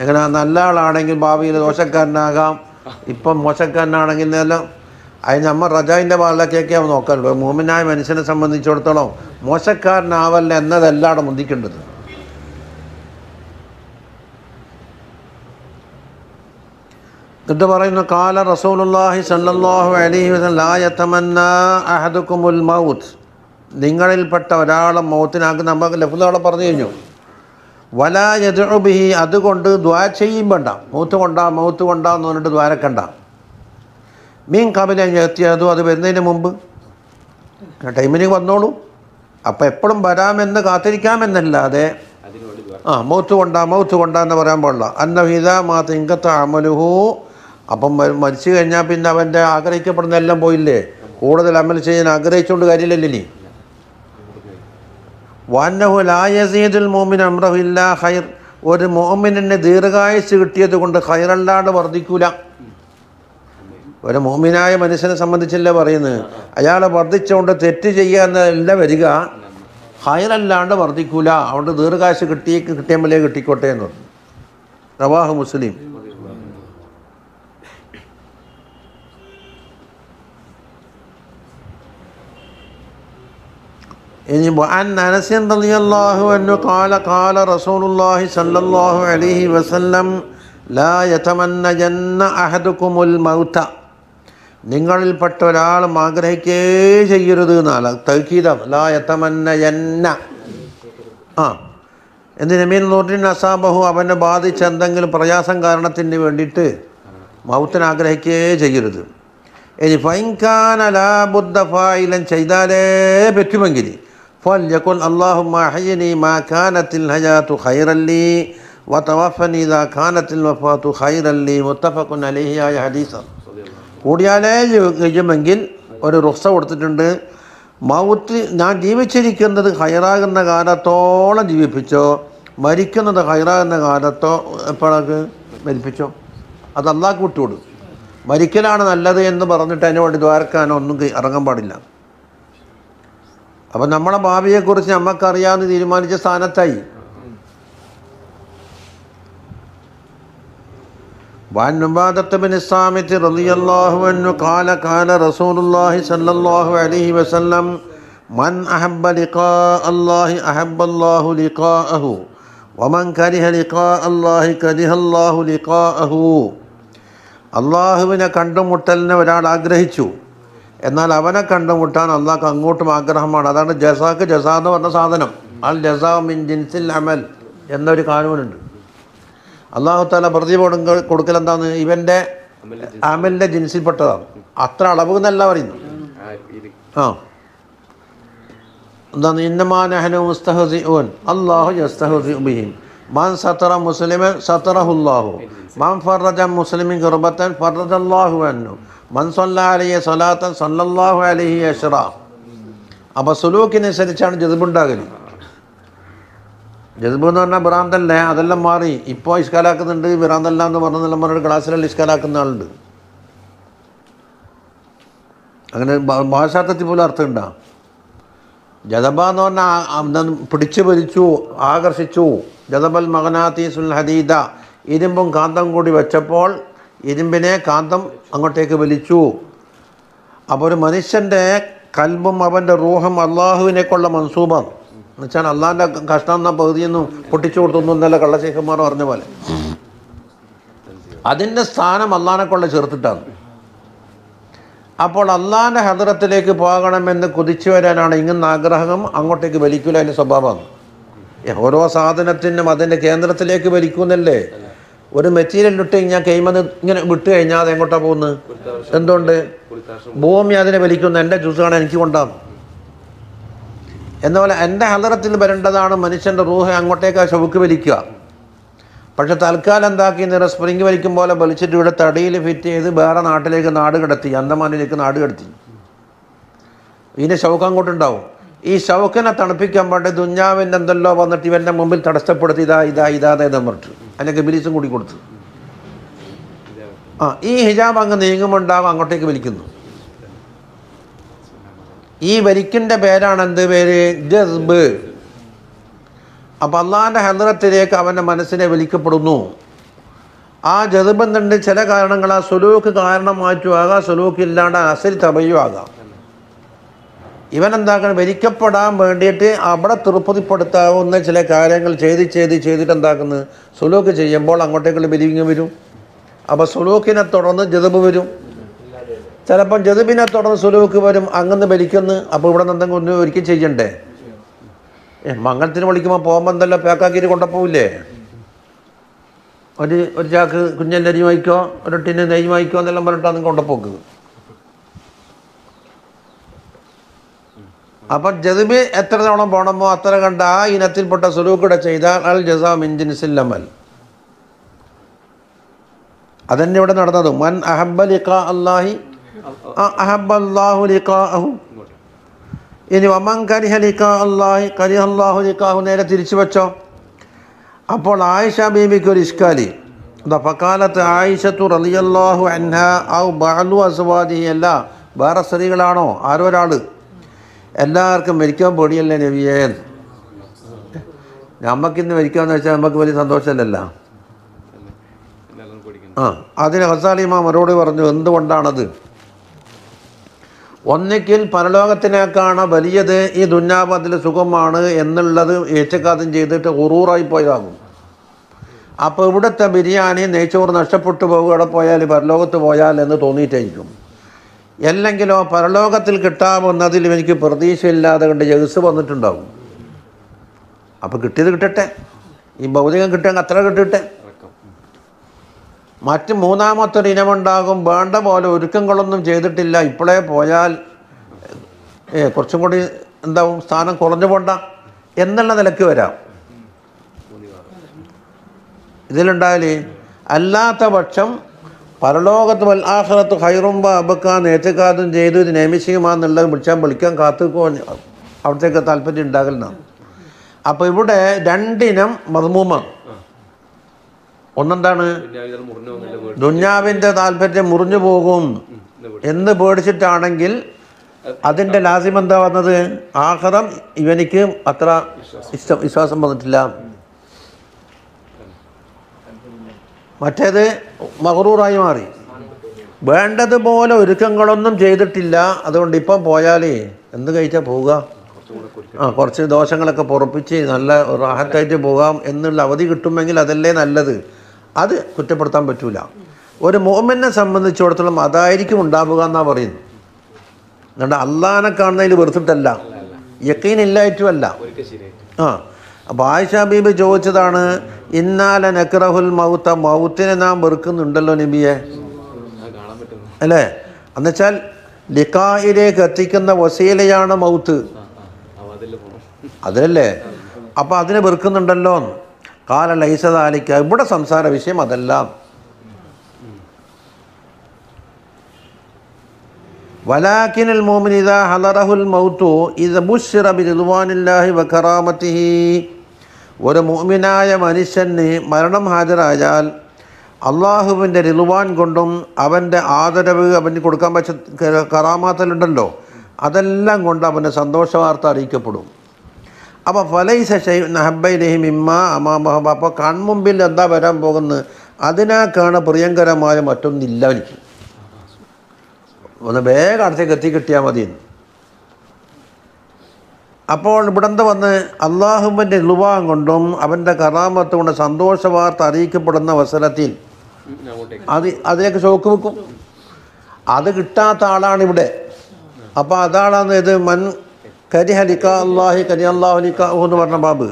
എങ്ങനെ? നല്ല ആളാണെങ്കിൽ ഭാവിയിൽ ദോഷക്കാരനാകാം. ഇപ്പം മോശക്കാരനാണെങ്കിൽ എല്ലാം അതിന് നമ്മൾ റജാവിന്റെ ഭാഗത്തേക്കൊക്കെ അവൻ നോക്കാറുള്ളൂ മൂമിനായ മനുഷ്യനെ സംബന്ധിച്ചിടത്തോളം മോശക്കാരനാവല്ല എന്നതല്ലാണ് മുന്തിക്കേണ്ടത്. എന്നിട്ട് പറയുന്നു കാല അലൈഹി വസല്ലം ലാ യതമന്ന അഹദുക്കുമുൽ മൗത്ത്. നിങ്ങളിൽപ്പെട്ട ഒരാളെ മൗത്തിനാക്കി നമുക്ക് ലഫ്ലോടെ പറഞ്ഞു കഴിഞ്ഞു. വലാ യദുബിഹി അതുകൊണ്ട് ദ്വാ ചെയ്യും വേണ്ട. മൗത്ത് കൊണ്ടാ മൗത്ത് കൊണ്ടാ എന്ന് പറഞ്ഞിട്ട് ദ്വാരക്കണ്ട മീൻ കബല എത്തിയതും അത് വരുന്നതിന് മുമ്പ്. ടൈമിന് വന്നോളൂ. അപ്പോൾ എപ്പോഴും വരാമെന്ന് കാത്തിരിക്കാമെന്നല്ലാതെ ആ മൗത്ത് കൊണ്ടാ മൗത്ത് കൊണ്ടാ എന്ന് പറയാൻ പാടില്ല. അന്നഹിത മാ തിങ്കത്ത് അമലുഹു അപ്പം മരിച്ചു കഴിഞ്ഞാൽ പിന്നെ അവന്റെ ആഗ്രഹിക്കപ്പെടുന്ന എല്ലാം പോയില്ലേ? കൂടുതൽ അമൽ ചെയ്യാൻ ആഗ്രഹിച്ചുകൊണ്ട് കാര്യമില്ലല്ലോ ഇനി. വാന്നഹു ലായസീദുൽ മോമിൻ അമ്രഹില്ല ഹൈർ ഒരു മോമിനെ ദീർഘായുസ് കിട്ടിയത് കൊണ്ട് ഹൈറല്ലാണ്ട് വർദ്ധിക്കൂല. ഒരു മോമിനായ മനുഷ്യനെ സംബന്ധിച്ചല്ലേ പറയുന്നത്? അയാളെ വർദ്ധിച്ചുകൊണ്ട് തെറ്റ് ചെയ്യാന്നല്ല വരിക. ഹൈറല്ലാണ്ട് വർദ്ധിക്കൂല. അതുകൊണ്ട് ദീർഘായുസ് കിട്ടി കിട്ടിയമ്മലേ കിട്ടിക്കോട്ടെ എന്ന് റവാഹ് മുസ്ലിം. ഇനി അൻ അനസിൻ ഖാല ഖാല റസൂലുള്ളാഹി അലൈഹി വസല്ലം ലാ മൗത. നിങ്ങളിൽപ്പെട്ട ഒരാളും ആഗ്രഹിക്കേ ചെയ്യരുത് എന്നാണ്. ലാ ആ. എന്തിനു മീൻ നൂറ്റിൻ അസാബഹു അവനെ ബാധിച്ച എന്തെങ്കിലും പ്രയാസം കാരണത്തിന് വേണ്ടിയിട്ട് മൗത്തിന് ചെയ്യരുത്. ഇനി ഫൈൻഖാൻ അലാബുദ്ധ ഫായിലൻ ചെയ്താലേ പറ്റുമെങ്കിൽ فليقل اللهم أحيني ما كانت الحياة خيرا لي وتوفني إذا كانت الوفاة خيرا لي متفق عليه ആയ ഹദീസാണ് കൂടിയാലേ കഴിയുമെങ്കിൽ ഒരു റുക്സ കൊടുത്തിട്ടുണ്ട് മൗത്ത് ഞാൻ ജീവിച്ചിരിക്കുന്നത് ഹൈറാകുന്ന കാലത്തോളം ജീവിപ്പിച്ചോ മരിക്കുന്നത് ഹൈറാകുന്ന കാലത്തോ എപ്പോഴൊക്കെ മരിപ്പിച്ചോ അത് അള്ളാഹ് വിട്ടുകൊടു മരിക്കലാണ് നല്ലത് എന്ന് പറഞ്ഞിട്ട് അതിന് വേണ്ടി ദ്വാരക്കാനോ ഒന്നും കി- ഇറങ്ങാൻ പാടില്ല അപ്പം നമ്മളെ ഭാവിയെക്കുറിച്ച് നമുക്കറിയാമെന്ന് തീരുമാനിച്ച സ്ഥാനത്തായി وعن عبادة بن الصامت رضي الله عنه قال قال رسول الله صلى الله عليه وسلم من أحب لقاء الله أحب الله لقاءه ومن كره لقاء الله كره الله لقاءه അള്ളാഹുവിനെ കണ്ടുമുട്ടലിനെ ഒരാൾ ആഗ്രഹിച്ചു എന്നാൽ അവനെ കണ്ടുമുട്ടാൻ അള്ളാഹ്ക്ക് അങ്ങോട്ടും ആഗ്രഹമാണ്. അതാണ് ജസാക്ക് ജസാ എന്ന് പറഞ്ഞ സാധനം. അൽ ജസാ മിൻ ജിൻസിൽ അമൽ എന്നൊരു കാനൂനുണ്ട്. അള്ളാഹു താല പ്രതിഫലം കൊടുക്കൽ എന്താണ് ഇവന്റെ അമലിന്റെ ജിൻസിൽപ്പെട്ടതാണ്. അത്ര അളവ് എന്നല്ല പറയുന്നു ആ. എന്താണ്? ഇന്നമാനഹനു മുസ്തഹസിഊൻ. അള്ളാഹു ജസ്തഹസി ബിഹിം. മാൻ സത്തറ മുസ്ലിമൻ സത്തറഹുല്ലാഹു. മാൻ ഫർറജ മുസ്ലിമിൻ ഗുർബത്തൻ ഫർറജ അള്ളാഹു അന്നു മൻ സൊലാത്തൻ അലൈഹി അലഹി അഷ്റ. അപ്പോൾ സുലൂക്കിനനുസരിച്ചാണ് ജതുബുണ്ടാകൽ ജസ്ബ് എന്ന് പറഞ്ഞാൽ ഭ്രാന്തല്ലേ അതെല്ലാം മാറി. ഇപ്പോൾ ഇഷ്കാലാക്കുന്നുണ്ട് ഭ്രാന്തല്ല എന്ന് പറഞ്ഞെല്ലാം പറഞ്ഞൊരു ക്ലാസ്സിലെല്ലാം ഇഷ്കാലാക്കുന്ന ആളുണ്ട്. അങ്ങനെ ഭാഷാർത്ഥത്തിൽ പോലും അർത്ഥമുണ്ടോ ജതബ എന്ന് പറഞ്ഞാൽ പിടിച്ചു വലിച്ചു ആകർഷിച്ചു. ജതബൽ മകനാത്തീസുൽ ഹദീദ. ഇരുമ്പും കാന്തം കൂടി വെച്ചപ്പോൾ ഇരുമ്പിനെ കാന്തം അങ്ങോട്ടേക്ക് വലിച്ചു. അപ്പോൾ ഒരു മനുഷ്യന്റെ കൽബും അവന്റെ റൂഹും അള്ളാഹുവിനേക്കുള്ള മൻസൂബം എന്ന് വെച്ചാൽ അള്ളാഹിന്റെ കഷ്ണം എന്ന പകുതിയൊന്നും പൊട്ടിച്ചു കൊടുത്തൊന്നും എന്നല്ല കള്ളശേഖന്മാർ പറഞ്ഞ പോലെ. അതിന്റെ സ്ഥാനം അള്ളാഹിനെക്കൊള്ള ചേർത്തിട്ടാണ് അപ്പോൾ അള്ളാഹിന്റെ ഹദറത്തിലേക്ക് പോകണമെന്ന് കുതിച്ചു വരാനാണ് ഇങ്ങനെ ആഗ്രഹം. അങ്ങോട്ടേക്ക് വലിക്കൂല അതിന്റെ സ്വഭാവമാണ്. ഓരോ സാധനത്തിനും അതിന്റെ കേന്ദ്രത്തിലേക്ക് വലിക്കുന്നല്ലേ? ഒരു മെറ്റീരിയൽ ഇട്ട് കഴിഞ്ഞാൽ കൈമന്ന് ഇങ്ങനെ വിട്ട് കഴിഞ്ഞാൽ അത് എങ്ങോട്ടാ പോകുന്നത്? എന്തുകൊണ്ട്? ഭൂമി അതിനെ വലിക്കുന്ന എന്റെ ജ്യൂസാണ് എനിക്ക് കൊണ്ടാകും എന്നപോലെ എന്റെ ഹലറത്തിൽ വരേണ്ടതാണ് മനുഷ്യന്റെ റൂഹ് അങ്ങോട്ടേക്ക് ചവുക്ക് വലിക്കുക. പക്ഷെ തൽക്കാലം എന്താക്കി? നിറ സ്പ്രിങ് വലിക്കും പോലെ വലിച്ചിട്ട് ഇവിടെ തടിയിൽ ഫിറ്റ് ചെയ്ത് വേറെ നാട്ടിലേക്ക് നാട് കിടത്തി അന്തമാനിലേക്ക് നാട് കിടത്തി. ഇതിന്റെ ശൗക്ക് അങ്ങോട്ടുണ്ടാവും. ഈ ശൗക്കിനെ തണുപ്പിക്കാൻ വേണ്ടി ദുഞ്ഞാവിന്റെ എന്തെല്ലോ വന്നിട്ട് ഇവന്റെ മുമ്പിൽ തടസ്സപ്പെടുത്തി ഇതാ ഇതാ ഇതാ എന്ന് പറഞ്ഞിട്ട്. അതിന്റെ ബിലീസും കൂടി കൊടുത്ത്. ആ ഈ ഹിജാബ് അങ്ങ് നീങ്ങുമുണ്ടാവും അങ്ങോട്ടേക്ക് വലിക്കുന്നു. ഈ വലിക്കിന്റെ പേരാണ് എന്ത് പേര്? ജസ്ബ്. അപ്പം അള്ളാഹിന്റെ ഹദ്രത്തിലേക്ക് അവന്റെ മനസ്സിനെ വലിക്കപ്പെടുന്നു. ആ ജതുബന്ധുണ്ട് ചില കാരണങ്ങൾ ആ സുലൂക്ക് കാരണം മാറ്റുമാകാം സുലൂക്ക് ഇല്ലാണ്ട് അസരി ആകാം. ഇവൻ എന്താക്കണം ഭരിക്കപ്പെടാൻ വേണ്ടിയിട്ട് അവിടെ തൃപ്തിപ്പെടുത്താവുന്ന ചില കാര്യങ്ങൾ ചെയ്ത് ചെയ്ത് ചെയ്തിട്ട് എന്താക്കുന്നത് സുലൂക്ക് ചെയ്യുമ്പോൾ അങ്ങോട്ടേക്കുള്ള ബലിവിങ് വരും. അപ്പോൾ സുലൂക്കിനെ തുടർന്ന് ജതുബ് വരും. ചിലപ്പം ജതുബിനെ തുടർന്ന് സുലൂക്ക് വരും. അങ്ങനെ വലിക്കുന്നു അപ്പോൾ ഇവിടെ നിന്ന് എന്തെങ്കിലും ഒന്ന് ഒരിക്കൽ ചെയ്യണ്ടേ? മംഗളത്തിന് വിളിക്കുമ്പോൾ പോകുമ്പോൾ എന്തല്ലോ പേക്കാക്കിയിട്ട് കൊണ്ടുപോവില്ലേ? ഒരു ഒരു ചാക്ക് കുഞ്ഞൻ അരി വായിക്കോ ഒരു ടിന്ന് നെയ്യ് വായിക്കോ എന്നെല്ലാം പറഞ്ഞിട്ടാണ് കൊണ്ടുപോക്ക്. അപ്പം ജതുബി എത്ര തവണ പോണമോ അത്ര കണ്ട് ആ ഇനത്തിൽപ്പെട്ട സുലൂക്കൂടെ ചെയ്താൽ അൽ ജസാ മിൻജിൻസില്ലമൽ അതന്നെ ഇവിടെ നടന്നത്. മൻ അഹബ്ബ ലിഖാ അല്ലാഹി അഹബ്ബ അല്ലാഹു ലിഖാഅഹു ഇനി വമൻ കരിഹ ലിഖാ അള്ളാഹി കരിഹ അള്ളാഹു ലിഖാഹു നേരെ തിരിച്ചു വെച്ചോ. അപ്പോൾ ആയിഷ ബീബിക്ക് ഒരു ഇഷ്കാലി. ഫക്കാലത്ത് ആയിഷത്തു റലിയല്ലാഹു അൻഹ ഔ ബാലു അസുവാദി അല്ല. വേറെ സ്ത്രീകളാണോ? ആരോ ഒരാൾ എല്ലാവർക്കും മരിക്കാൻ പൊടിയല്ലേ നബിയേ? നമുക്കിന്ന് മരിക്കാന്ന് വെച്ചാൽ നമുക്ക് വലിയ സന്തോഷമല്ലല്ലോ ആ അതിന് ഹസാലിമ മറുപടി പറഞ്ഞു എന്തുകൊണ്ടാണത്? ഒന്നിക്കിൽ പരലോകത്തിനേക്കാണ് വലിയത് ഈ അതിൽ സുഖമാണ് എന്നുള്ളത് ഏച്ചക്കാതും ചെയ്തിട്ട് ഉറൂറായി പോയതാകും. അപ്പോൾ ഇവിടുത്തെ ബിരിയാണി നെയ്ച്ചോറ് നഷ്ടപ്പെട്ടു പോകും ഇവിടെ പോയാൽ പരലോകത്ത് പോയാൽ എന്ന് തോന്നിയിട്ടായിരിക്കും. അല്ലെങ്കിലോ പരലോകത്തിൽ കിട്ടാമെന്നതിൽ എനിക്ക് പ്രതീക്ഷയില്ലാതെ കണ്ട് ജഗസ് വന്നിട്ടുണ്ടാവും. അപ്പോൾ കിട്ടിയത് കിട്ടട്ടെ. ഈ ഭൗതികം കിട്ടുമെങ്കിൽ അത്ര ഇറക്കം മറ്റ് മൂന്നാമത്തൊരു ഇനമുണ്ടാകും. വേണ്ട പോലെ ഒരുക്കങ്ങളൊന്നും ചെയ്തിട്ടില്ല. ഇപ്പോഴേ പോയാൽ കുറച്ചും കൂടി എന്താവും? സ്ഥാനം കുറഞ്ഞു പോണ്ട എന്നുള്ള നിലയ്ക്ക് വരാം. ഇതിലുണ്ടായാൽ അല്ലാത്ത പക്ഷം പരലോകത്ത് വൽ ആഹ്റത്ത് ഹൈറുമ്പ അബക്കാൻ നേറ്റക്കാതും ചെയ്തു. ഇത് നൈമിഷികമാണെന്നുള്ളത് വിളിച്ചാൽ വിളിക്കാൻ കാത്തുക്കോ അവിടത്തേക്ക് താല്പര്യം ഉണ്ടാകലാണ് അപ്പോൾ ഇവിടെ രണ്ടിനം മർമൂമ. ഒന്നെന്താണ്? ദുഞ്ഞാവിന്റെ താല്പര്യം മുറിഞ്ഞു പോകും എന്ന് പേടിച്ചിട്ടാണെങ്കിൽ അതിന്റെ ലാസിം എന്താ വന്നത്? ആഹ്റം ഇവനിക്ക് അത്ര ഇഷ്ടം വിശ്വാസം വന്നിട്ടില്ല. മറ്റേത് മഹറൂറായി മാറി. വേണ്ടതുപോലെ ഒരുക്കങ്ങളൊന്നും ചെയ്തിട്ടില്ല. അതുകൊണ്ട് ഇപ്പം പോയാലേ എന്ത് കഴിച്ചാൽ പോവുക? ആ കുറച്ച് ദോഷങ്ങളൊക്കെ പൊറപ്പിച്ച് നല്ല റാഹത്തായിട്ട് പോകാം എന്നുള്ള അവധി കിട്ടുമെങ്കിൽ അതല്ലേ നല്ലത്. അത് കുറ്റപ്പെടുത്താൻ പറ്റൂല. ഒരു മോമിനെ സംബന്ധിച്ചിടത്തോളം അതായിരിക്കും ഉണ്ടാവുക എന്നാണ് പറയുന്നത് എന്നിട്ട് അള്ളഹാനെ കാണുന്നതിൽ വെറുത്തിട്ടല്ല. യക്കീനില്ലായിട്ടുമല്ല ആ. അപ്പോൾ ആയിഷ ബീബി ചോദിച്ചതാണ് ഇന്നാല നക്രഹുൽ മൗത്ത മൗത്തിനെ നാം വെറുക്കുന്നുണ്ടല്ലോ നബിയെ. അല്ലേ? എന്നുവെച്ചാൽ ലിക്കായിലേക്ക് എത്തിക്കുന്ന വസീലയാണ് മൗത്ത്. അതിലല്ലേ അപ്പോൾ അതിനെ വെറുക്കുന്നുണ്ടല്ലോ കാല ലൈസതാലിക്ക ഇവിടെ സംസാര വിഷയം അതല്ല. വലാക്കിനൽ മോമിനിത ഹലറഹുൽ മൗത്തു ഇത് ബുഷിറബി റിദ്വാനില്ലാഹി വഖറാമത്തിഹി ഒരു മുഅ്മിനായ മനുഷ്യന് മരണം ഹാജരായാൽ അള്ളാഹുവിന്റെ റിലുവാൻ കൊണ്ടും അവന്റെ ആദരവ് അവന് കൊടുക്കാൻ പറ്റ കറാമാത്തലുണ്ടല്ലോ അതെല്ലാം കൊണ്ട് അവന്റെ സന്തോഷ വാർത്ത അറിയിക്കപ്പെടും. അപ്പോൾ ഫലൈസ നഹബൈലഹിം ഇമ്മ അമാമഹബ അപ്പോൾ കൺമുമ്പിൽ എന്താ വരാൻ പോകുന്നത് അതിനേക്കാണ് പ്രിയങ്കരമായ മറ്റൊന്നില്ല എനിക്ക് ഒന്ന് വേഗം അടുത്തേക്ക് എത്തിക്കിട്ടിയാൽ മതിയെന്ന്. അപ്പോൾ ഇവിടെന്ത് വന്ന് അള്ളാഹുവിന്റെ ലുവാം കൊണ്ടും അവന്റെ കറാമത്ത് കൊണ്ട് സന്തോഷ വാർത്ത അറിയിക്കപ്പെടുന്ന അവസരത്തിൽ അത് അതിലേക്ക് ഷോക്ക് വെക്കും. അത് കിട്ടാത്ത ആളാണ് ഇവിടെ. അപ്പോൾ അതാണ് ഇത് മൻ കരിഹ ലിക്ക അള്ളാഹി കരി അള്ളാഹു ലിക്കാഹു എന്ന് പറഞ്ഞ ബാബ്.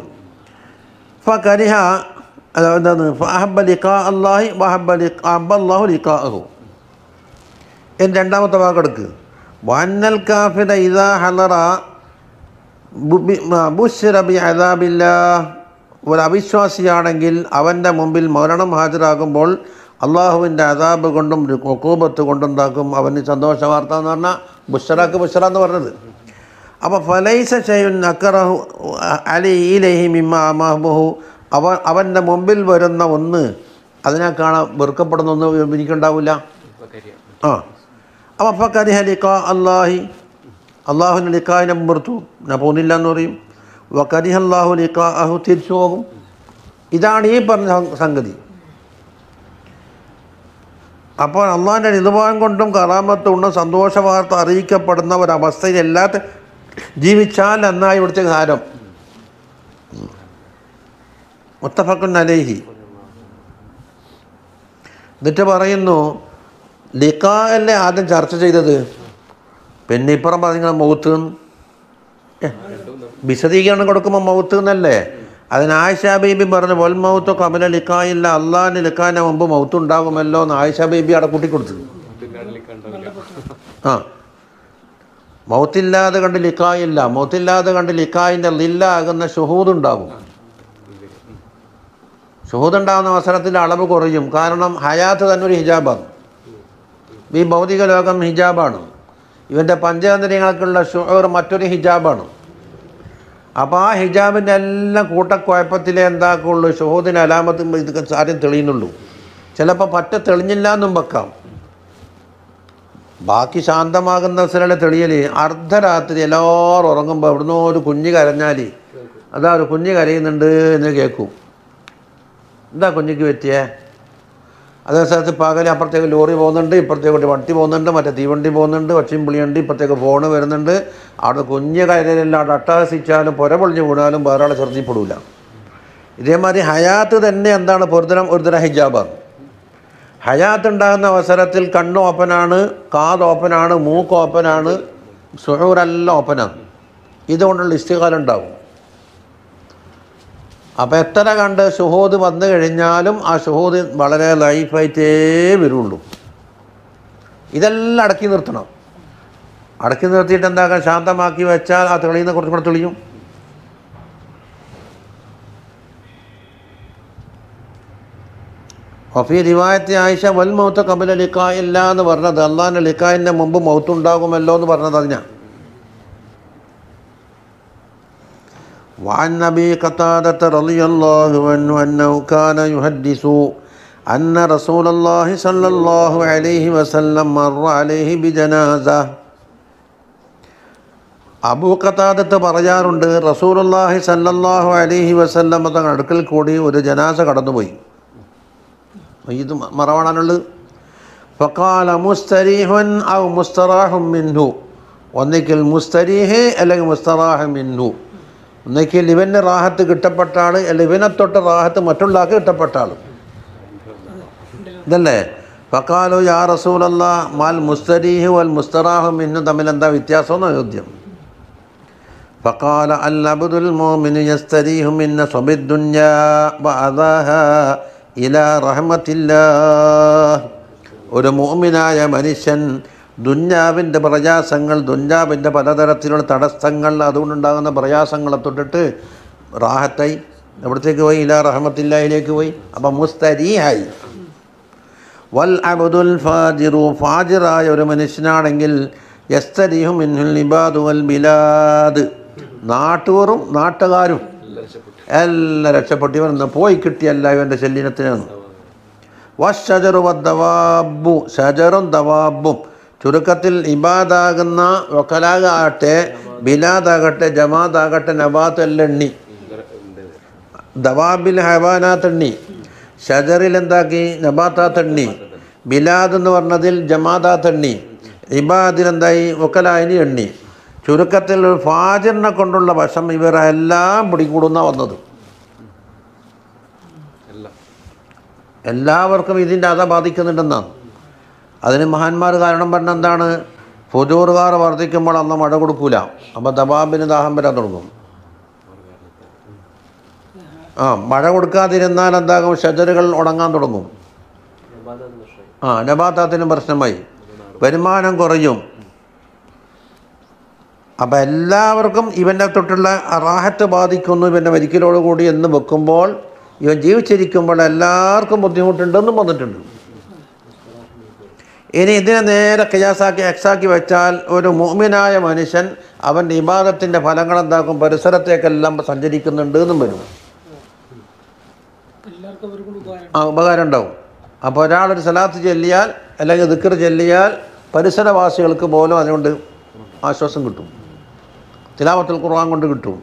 ഫ കരിഹ എന്താണ്? ഫഹബലിക്ക അള്ളാഹി വഹബ ലിക്ക അഹബ അള്ളാഹു ലിക്കാഹു എന്ന് രണ്ടാമത്തെ വാക്കെടുക്ക്. വന്നൽ കാഫിന ഇതാ ഹലറ ബുശ്റബി അദാബില്ല ഒരു അവിശ്വാസിയാണെങ്കിൽ അവന്റെ മുമ്പിൽ മരണം ഹാജരാകുമ്പോൾ അള്ളാഹുവിന്റെ അദാബ് കൊണ്ടും കൊക്കൂബത്ത് കൊണ്ടുണ്ടാക്കും. അവന് സന്തോഷ വാർത്ത എന്ന് പറഞ്ഞാൽ ബുഷറാക്ക് ബുഷറ എന്ന് പറഞ്ഞത്. അപ്പോൾ ഫലൈസ ഷെയ്യുൻ അക്കറഹു അലി ഈലഹി മിമ്മ മഹ്ബുഹു. അവ അവന്റെ മുമ്പിൽ വരുന്ന ഒന്ന് അതിനെ കാണാൻ വെറുക്കപ്പെടുന്ന ഒന്ന് എനിക്കുണ്ടാവില്ല. ആ. അപ്പം അപ്പം കരിഹ അള്ളാഹി അള്ളാഹുവിന്റെ ലിക്കാഹിനെ മുമ്പർത്തു ഞാൻ പോകുന്നില്ല എന്ന് പറയും. വക്കരിഹ കരിഹ അള്ളാഹു ലിക്കാ അഹു തിരിച്ചു പോകും. ഇതാണ് ഈ പറഞ്ഞ സംഗതി. അപ്പോൾ അള്ളാഹിന്റെ നിലവാരം കൊണ്ടും കറാമത്തുകൊണ്ടും സന്തോഷ വാർത്ത അറിയിക്കപ്പെടുന്ന ഒരവസ്ഥയിലല്ലാത്ത ജീവിച്ചാൽ എന്നായി ഇവിടുത്തെ ഹാരം മുത്തഫക്കുൻ അലേഹി. എന്നിട്ട് പറയുന്നു ലിക്കാ അല്ലേ ആദ്യം ചർച്ച ചെയ്തത്? പിന്നെ ഇപ്പുറം പറഞ്ഞ മൗത്ത് വിശദീകരണം കൊടുക്കുമ്പോൾ മൗത്ത് എന്നല്ലേ അതിന് ആയിഷ ബീബി പറഞ്ഞു വൽ മൗത്ത് കമല ലിക്കായില്ല അള്ളാഹിന് ലിക്കാന്റെ മുമ്പ് മൗത്ത് ഉണ്ടാകുമല്ലോ എന്ന് ആയിഷാ ബീബി അവിടെ കൂട്ടിക്കൊടുത്തു ആ. മൗത്തില്ലാതെ കണ്ട് ലിക്കായില്ല മൗത്തില്ലാതെ കണ്ട് ലിക്കായിന്റെ ലില്ലാകുന്ന ഷുഹൂദ് ഉണ്ടാകും. ഷുഹൂദ് ഉണ്ടാകുന്ന അവസരത്തിൽ അളവ് കുറയും. കാരണം ഹയാത്ത് തന്നെ ഒരു ഹിജാബാണ്. ഈ ഭൗതിക ലോകം ഹിജാബാണ്. ഇവന്റെ പഞ്ചതന്ത്രങ്ങൾക്കുള്ള ഷുഹൂർ മറ്റൊരു ഹിജാബാണ്. അപ്പോൾ ആ ഹിജാബിന്റെ എല്ലാം കൂട്ടക്കുഴപ്പത്തിലേ എന്താക്കുള്ളൂ ഷുഹൂദിന് അലാമത്ത് ഇതൊക്കെ ആദ്യം തെളിയുന്നുള്ളൂ. ചിലപ്പോൾ പറ്റ തെളിഞ്ഞില്ല എന്നും വെക്കാം. ബാക്കി ശാന്തമാകുന്ന അവസരമുള്ള തെളിയൽ അർദ്ധരാത്രി എല്ലാവരും ഉറങ്ങുമ്പോൾ എവിടുന്നോ ഒരു കുഞ്ഞ് കരഞ്ഞാൽ അതാ ഒരു കുഞ്ഞ് കരയുന്നുണ്ട് എന്ന് കേൾക്കും. എന്താ കുഞ്ഞിക്ക് പറ്റിയേ? അതേ സ്ഥലത്ത് പകൽ അപ്പുറത്തേക്ക് ലോറി പോകുന്നുണ്ട് ഇപ്പുറത്തേക്ക് വണ്ടി പോകുന്നുണ്ട് മറ്റേ തീവണ്ടി പോകുന്നുണ്ട് ഒച്ചയും പുളിയുണ്ട് ഇപ്പുറത്തേക്ക് ഫോണ് വരുന്നുണ്ട്. അവിടെ കുഞ്ഞ് കരയിലെല്ലാം അവിടെ അട്ടഹസിച്ചാലും പുര പൊളിഞ്ഞ് വീണാലും വേറെ ആളെ ശ്രദ്ധിപ്പെടില്ല ഇതേമാതിരി ഹയാത്ത് തന്നെ എന്താണ് പൊരുതരം ഒരുതരം ഹിജാബാണ് ഹയാത്ത് ഉണ്ടാകുന്ന അവസരത്തിൽ കണ്ണ് ഓപ്പനാണ് കാത് ഓപ്പനാണ് മൂക്ക് ഓപ്പനാണ് സുഹൂറെല്ലാം ഓപ്പനാണ്. ഇതുകൊണ്ടുള്ള ഇസ്തികാലം ഉണ്ടാവും. അപ്പോൾ എത്ര കണ്ട് ഷുഹൂദ് വന്നു കഴിഞ്ഞാലും ആ ഷുഹൂദ് വളരെ ലൈഫായിട്ടേ വരുള്ളൂ. ഇതെല്ലാം അടക്കി നിർത്തണം. അടക്കി നിർത്തിയിട്ട് എന്താക്കാം? ശാന്തമാക്കി വെച്ചാൽ ആ തെളിയുന്ന കുറച്ചും കൂടെ തെളിയും. വഫി റിവായത്തെ ആയിഷ വൽ മൗത്ത് കബല ലിക്കായില്ല എന്ന് പറഞ്ഞത് അള്ളാഹിന്റെ ലിക്കായിന്റെ മുമ്പ് മൗത്തുണ്ടാകുമല്ലോ എന്ന് പറഞ്ഞത് അതിനാ. وعن أبي قتادة رضي الله عنه أنه كان يحدث أن رسول الله صلى الله عليه وسلم مر عليه بجنازة അബൂ ഖത്താദത്ത് പറയാറുണ്ട് റസൂലുള്ളാഹി സല്ലല്ലാഹു അലൈഹി വസല്ലം തങ്ങളുടെ അടുക്കൽ കൂടി ഒരു ജനാസ കടന്നുപോയി ഇത് മറവാണാനുള്ളത് ഫക്കാല മുസ്തരീഹുൻ ഔ മുസ്തറാഹും മിൻഹു ഒന്നിക്കൽ മുസ്തരീഹ് അല്ലെങ്കിൽ മുസ്തറാഹ് മിൻഹു ഒന്നിക്കൽ ലിവന് റാഹത്ത് കിട്ടപ്പെട്ട ആൾ അല്ല തൊട്ട് റാഹത്ത് മറ്റുള്ള ആൾക്ക് കിട്ടപ്പെട്ട ആൾ ഇതല്ലേ? പക്കാലോ യാ റസൂലല്ല മാൽ മുസ്തരീഹു വൽ മുസ്തറാഹും ഇന്നും തമ്മിൽ എന്താ വ്യത്യാസം എന്ന് ചോദ്യം അൽ യസ്തരീഹു മിന്ന ഒരു മോമിനായ മനുഷ്യൻ ദുഞ്ഞാവിന്റെ പ്രയാസങ്ങൾ ദുഞ്ഞാവിന്റെ പലതരത്തിലുള്ള തടസ്സങ്ങൾ അതുകൊണ്ടുണ്ടാകുന്ന പ്രയാസങ്ങളെ തൊട്ടിട്ട് റാഹത്തായി. എവിടത്തേക്ക് പോയി ഇല്ല റഹമത്തില്ലായിലേക്ക് പോയി. അപ്പം മുസ്തരീഹായി. വൽ അബുദുൽ ഫാജിറു ഫാജിറായ ഒരു മനുഷ്യനാണെങ്കിൽ യസ്തരിഹു മിൻഹുൽ നിബാദു വൽ ബിലാദ്. നാട്ടുകാരും നാട്ടുകാരും എല്ലാം രക്ഷപ്പെട്ടു. ഇന്ന് പോയി കിട്ടിയല്ല ഇവന്റെ ശല്യത്തിനാണ് വഷജറു വദ്ദവാബു ഷജറും ദവാബും. ചുരുക്കത്തിൽ ഇബാദാകുന്ന വക്കലാകട്ടെ ബിലാദാകട്ടെ ജമാദാകട്ടെ നബാത്ത് എല്ലെണ്ണി ദവാബിൽ ഹവാനാത്ത് എണ്ണി ഷജറിൽ എന്താക്കി നബാത്താത്ത് എണ്ണി ബിലാദ് എന്ന് പറഞ്ഞതിൽ ജമാദാത്തെണ്ണി. ഇബാദിൽ എന്തായി വക്കലായിനി എണ്ണി. ചുരുക്കത്തിൽ ഒരു ഫാജിറിനെ കൊണ്ടുള്ള വശം ഇവരെല്ലാം പിടികൂടുന്ന വന്നത്. എല്ലാം. എല്ലാവർക്കും ഇതിന്റെ അത ബാധിക്കുന്നുണ്ടെന്നാണ്. അതിന് മഹാന്മാർ കാരണം പറഞ്ഞ എന്താണ്? ഫുജൂറുകാർ വർദ്ധിക്കുമ്പോൾ അന്ന് മഴ കൊടുക്കൂല. അപ്പോൾ ദബാബിന് ദാഹം വരാൻ തുടങ്ങും. ആ മഴ കൊടുക്കാതിരുന്നാൽ എന്താകും? ഷജറുകൾ ഉണങ്ങാൻ തുടങ്ങും. ആ നബാത്താത്തിന് പ്രശ്നമായി. വരുമാനം കുറയും. അപ്പം എല്ലാവർക്കും ഇവന്റെ തൊട്ടുള്ള റാഹത്ത് ബാധിക്കുന്നു. ഇവന്റെ മരിക്കലോടുകൂടി എന്ന് വെക്കുമ്പോൾ ഇവൻ ജീവിച്ചിരിക്കുമ്പോൾ എല്ലാവർക്കും ബുദ്ധിമുട്ടുണ്ടെന്നും വന്നിട്ടുണ്ട്. ഇനി ഇതിനെ നേരെ കിയാസാക്കി എക്സാക്കി വെച്ചാൽ ഒരു മോമിനായ മനുഷ്യൻ അവന്റെ ഇബാദത്തിന്റെ ഫലങ്ങൾ എന്താക്കും? പരിസരത്തേക്കെല്ലാം സഞ്ചരിക്കുന്നുണ്ട് എന്നും വരും. ആ ഉപകാരം ഉണ്ടാവും. അപ്പോൾ ഒരാളൊരു സലാത്ത് ചെല്ലിയാൽ അല്ലെങ്കിൽ ദിക്കർ ചെല്ലിയാൽ പരിസരവാസികൾക്ക് പോലും അതുകൊണ്ട് ആശ്വാസം കിട്ടും. തിലാവത്തിൽ ഖുർആൻ കൊണ്ട് കിട്ടും.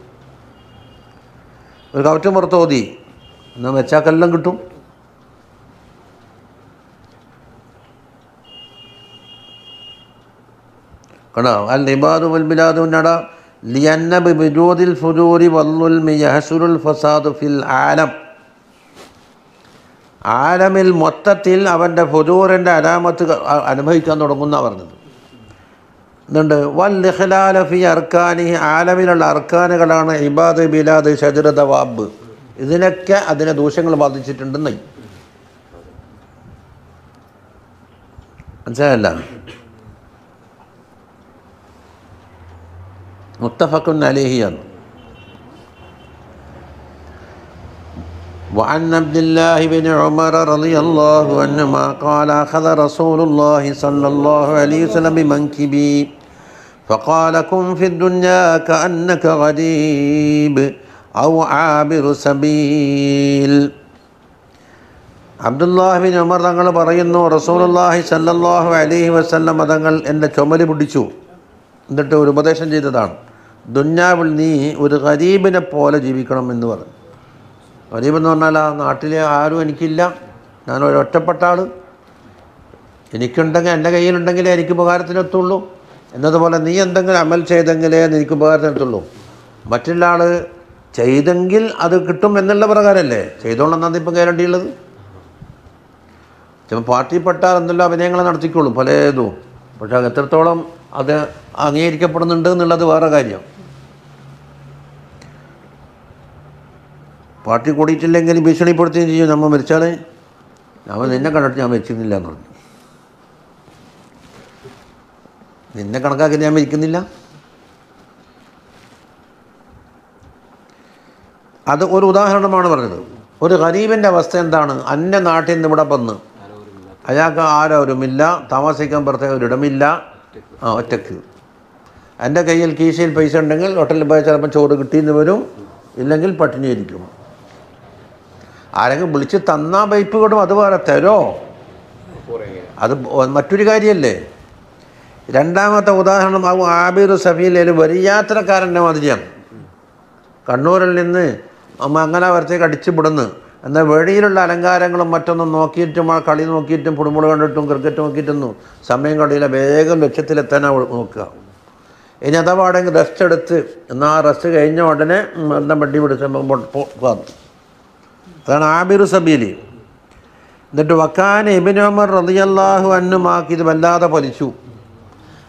ഒരു കവറ്റം പുറത്തോതി എന്നാൽ വെച്ചാക്കെല്ലാം കിട്ടും. കണ്ടോ? അൽ ഇബാദു വൽ ബിലാദു നട ലിയന്നബ് ബിജൂദിൽ ഫുജൂരി വല്ലുൽ യഹസുറുൽ ഫസാദു ഫിൽ ആലം. ആലമിൽ മൊത്തത്തിൽ അവന്റെ ഫുജൂറിന്റെ അലാമത്ത് അനുഭവിക്കാൻ തുടങ്ങുന്ന പറഞ്ഞത്. എന്നുണ്ട് വൽ ഇഖ്ലാല ഫി അർക്കാനി ആലമിലുള്ള അർക്കാനുകളാണ് ഇബാദ് ബിലാദ് ഷജറ ദവാബ്. ഇതിനൊക്കെ അതിനെ ദൂഷ്യങ്ങൾ ബാധിച്ചിട്ടുണ്ടെന്നായി മനസ്സിലായല്ല? മുത്തഫക്കുൻ അലേഹിയാണ് وعن عبد الله بن عمر رضي الله عنهما قال أخذ رسول الله صلى الله عليه وسلم بمنكبي فقال كن في الدنيا كأنك غريب أو عابر سبيل അബ്ദുല്ലാഹി ബിൻ ഉമർ തങ്ങൾ പറയുന്നു റസൂലുള്ളാഹി സല്ലല്ലാഹു അലൈഹി വസല്ലം തങ്ങൾ എൻ്റെ ചുമല് പിടിച്ചു എന്നിട്ട് ഒരു ഉപദേശം ചെയ്തതാണ് ദുന്യാവിൽ നീ ഒരു ഗരീബിനെ പോലെ ജീവിക്കണം എന്ന് പറഞ്ഞു. ഗരീബ് എന്ന് പറഞ്ഞാൽ ആ നാട്ടിലെ ആരും എനിക്കില്ല. ഞാൻ ഒരു ഒറ്റപ്പെട്ട ആൾ എനിക്കുണ്ടെങ്കിൽ എന്റെ കയ്യിലുണ്ടെങ്കിലേ എനിക്ക് ഉപകാരത്തിനെത്തുള്ളൂ എന്നതുപോലെ നീ എന്തെങ്കിലും അമൽ ചെയ്തെങ്കിലേ എനിക്ക് ഉപകാരത്തിനെത്തുള്ളൂ മറ്റുള്ള ആൾ ചെയ്തെങ്കിൽ അത് കിട്ടും എന്നുള്ള പ്രകാരമല്ലേ ചെയ്തോളെന്നാണ് ഇപ്പം ഗ്യാരണ്ടിയുള്ളത്. ചിലപ്പോൾ പാർട്ടിപ്പെട്ടാൽ എന്തെല്ലാം അഭിനയങ്ങൾ നടത്തിക്കോളും പലതും. പക്ഷേ എത്രത്തോളം അത് അംഗീകരിക്കപ്പെടുന്നുണ്ട് എന്നുള്ളത് വേറെ കാര്യം. പാർട്ടി കൂടിയിട്ടില്ലെങ്കിൽ ഭീഷണിപ്പെടുത്തുകയും ചെയ്യും. നമ്മൾ മരിച്ചാൽ അവൻ നിന്നെ കണ്ടിട്ട് ഞാൻ മരിച്ചിരുന്നില്ല എന്ന് പറഞ്ഞു. നിന്നെ കണക്കാക്കി ഞാൻ മരിക്കുന്നില്ല. അത് ഒരു ഉദാഹരണമാണ് പറഞ്ഞത്. ഒരു ഗരീബിന്റെ അവസ്ഥ എന്താണ്? അന്യ നാട്ടിൽ നിന്ന് ഇവിടെ വന്ന് അയാൾക്ക് ആരോരുമില്ല താമസിക്കാൻ പ്രത്യേക ഒരിടമില്ല. ആ ഒറ്റയ്ക്ക് എന്റെ കയ്യിൽ കീശയിൽ പൈസ ഉണ്ടെങ്കിൽ ഹോട്ടലിൽ പോയാൽ ചിലപ്പോൾ ചോറ് കിട്ടിയെന്ന് വരും. ഇല്ലെങ്കിൽ പട്ടിണിയായിരിക്കും ആരെങ്കിലും വിളിച്ച് തന്നാ പൈപ്പ് കൊണ്ടും അത് വേറെ തരോ? അത് മറ്റൊരു കാര്യമല്ലേ രണ്ടാമത്തെ ഉദാഹരണം ആകും ആബിർ വലിയ വരിയാത്രക്കാരന്റെ മാതിരിയാണ്. കണ്ണൂരിൽ നിന്ന് വരത്തേക്ക് അടിച്ചു വിടുന്നു. എന്നാൽ വെളിയിലുള്ള അലങ്കാരങ്ങളും മറ്റൊന്നും നോക്കിയിട്ടും ആ കളി നോക്കിയിട്ടും ഫുട്ബോൾ കണ്ടിട്ടും ക്രിക്കറ്റ് നോക്കിയിട്ടൊന്നും സമയം കളിയില്ല. വേഗം ലക്ഷ്യത്തിലെത്താനാ നോക്കുക. ഇനി അഥവാണെങ്കിൽ റെസ്റ്റ് എടുത്ത് എന്നാൽ ആ റെസ്റ്റ് കഴിഞ്ഞ ഉടനെ എന്താ വണ്ടി പിടിച്ച് പോകാം അതാണ് ആബിർ സബീലി. എന്നിട്ട് വക്കാൻ ഇബിനോമർ റളിയല്ലാഹു അന്നുമാക്കി ഇത് വല്ലാതെ പലിച്ചു.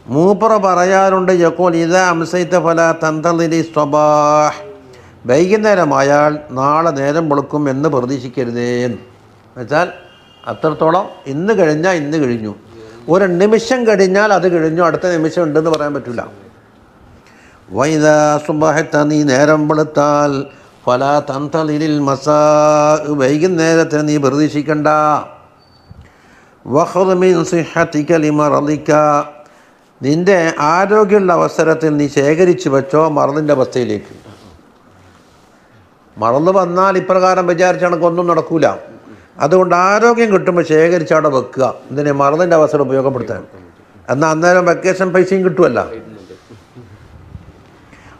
മൂപ്പറ പറയാറുണ്ട് യക്കോൾ ഇത അംസൈത്ത ഫല തന്തലിരി സ്വബാഹ്. വൈകുന്നേരമായാൽ നാളെ നേരം വെളുക്കും എന്ന് പ്രതീക്ഷിക്കരുതേ എന്നുവെച്ചാൽ അത്രത്തോളം ഇന്ന് കഴിഞ്ഞാൽ ഇന്ന് കഴിഞ്ഞു. ഒരു നിമിഷം കഴിഞ്ഞാൽ അത് കഴിഞ്ഞു അടുത്ത നിമിഷം ഉണ്ടെന്ന് പറയാൻ പറ്റില്ല വൈദ സുബഹത്ത നീ നേരം വെളുത്താൽ ഫല തന്തലിൽ മസാ വൈകുന്നേരത്തിന് നീ പ്രതീക്ഷിക്കണ്ട. ലിമറലിക്ക നിന്റെ ആരോഗ്യമുള്ള അവസരത്തിൽ നീ ശേഖരിച്ച് വെച്ചോ മറന്നിന്റെ അവസ്ഥയിലേക്ക്. മറന്നു വന്നാൽ ഇപ്രകാരം വിചാരിച്ച കണക്കൊന്നും നടക്കൂല. അതുകൊണ്ട് ആരോഗ്യം കിട്ടുമ്പോൾ ശേഖരിച്ച് അവിടെ വെക്കുക. ഇതിനെ മറന്നിന്റെ അവസരം ഉപയോഗപ്പെടുത്താൻ? എന്നാൽ അന്നേരം വെക്കേഷൻ പൈസയും കിട്ടുമല്ല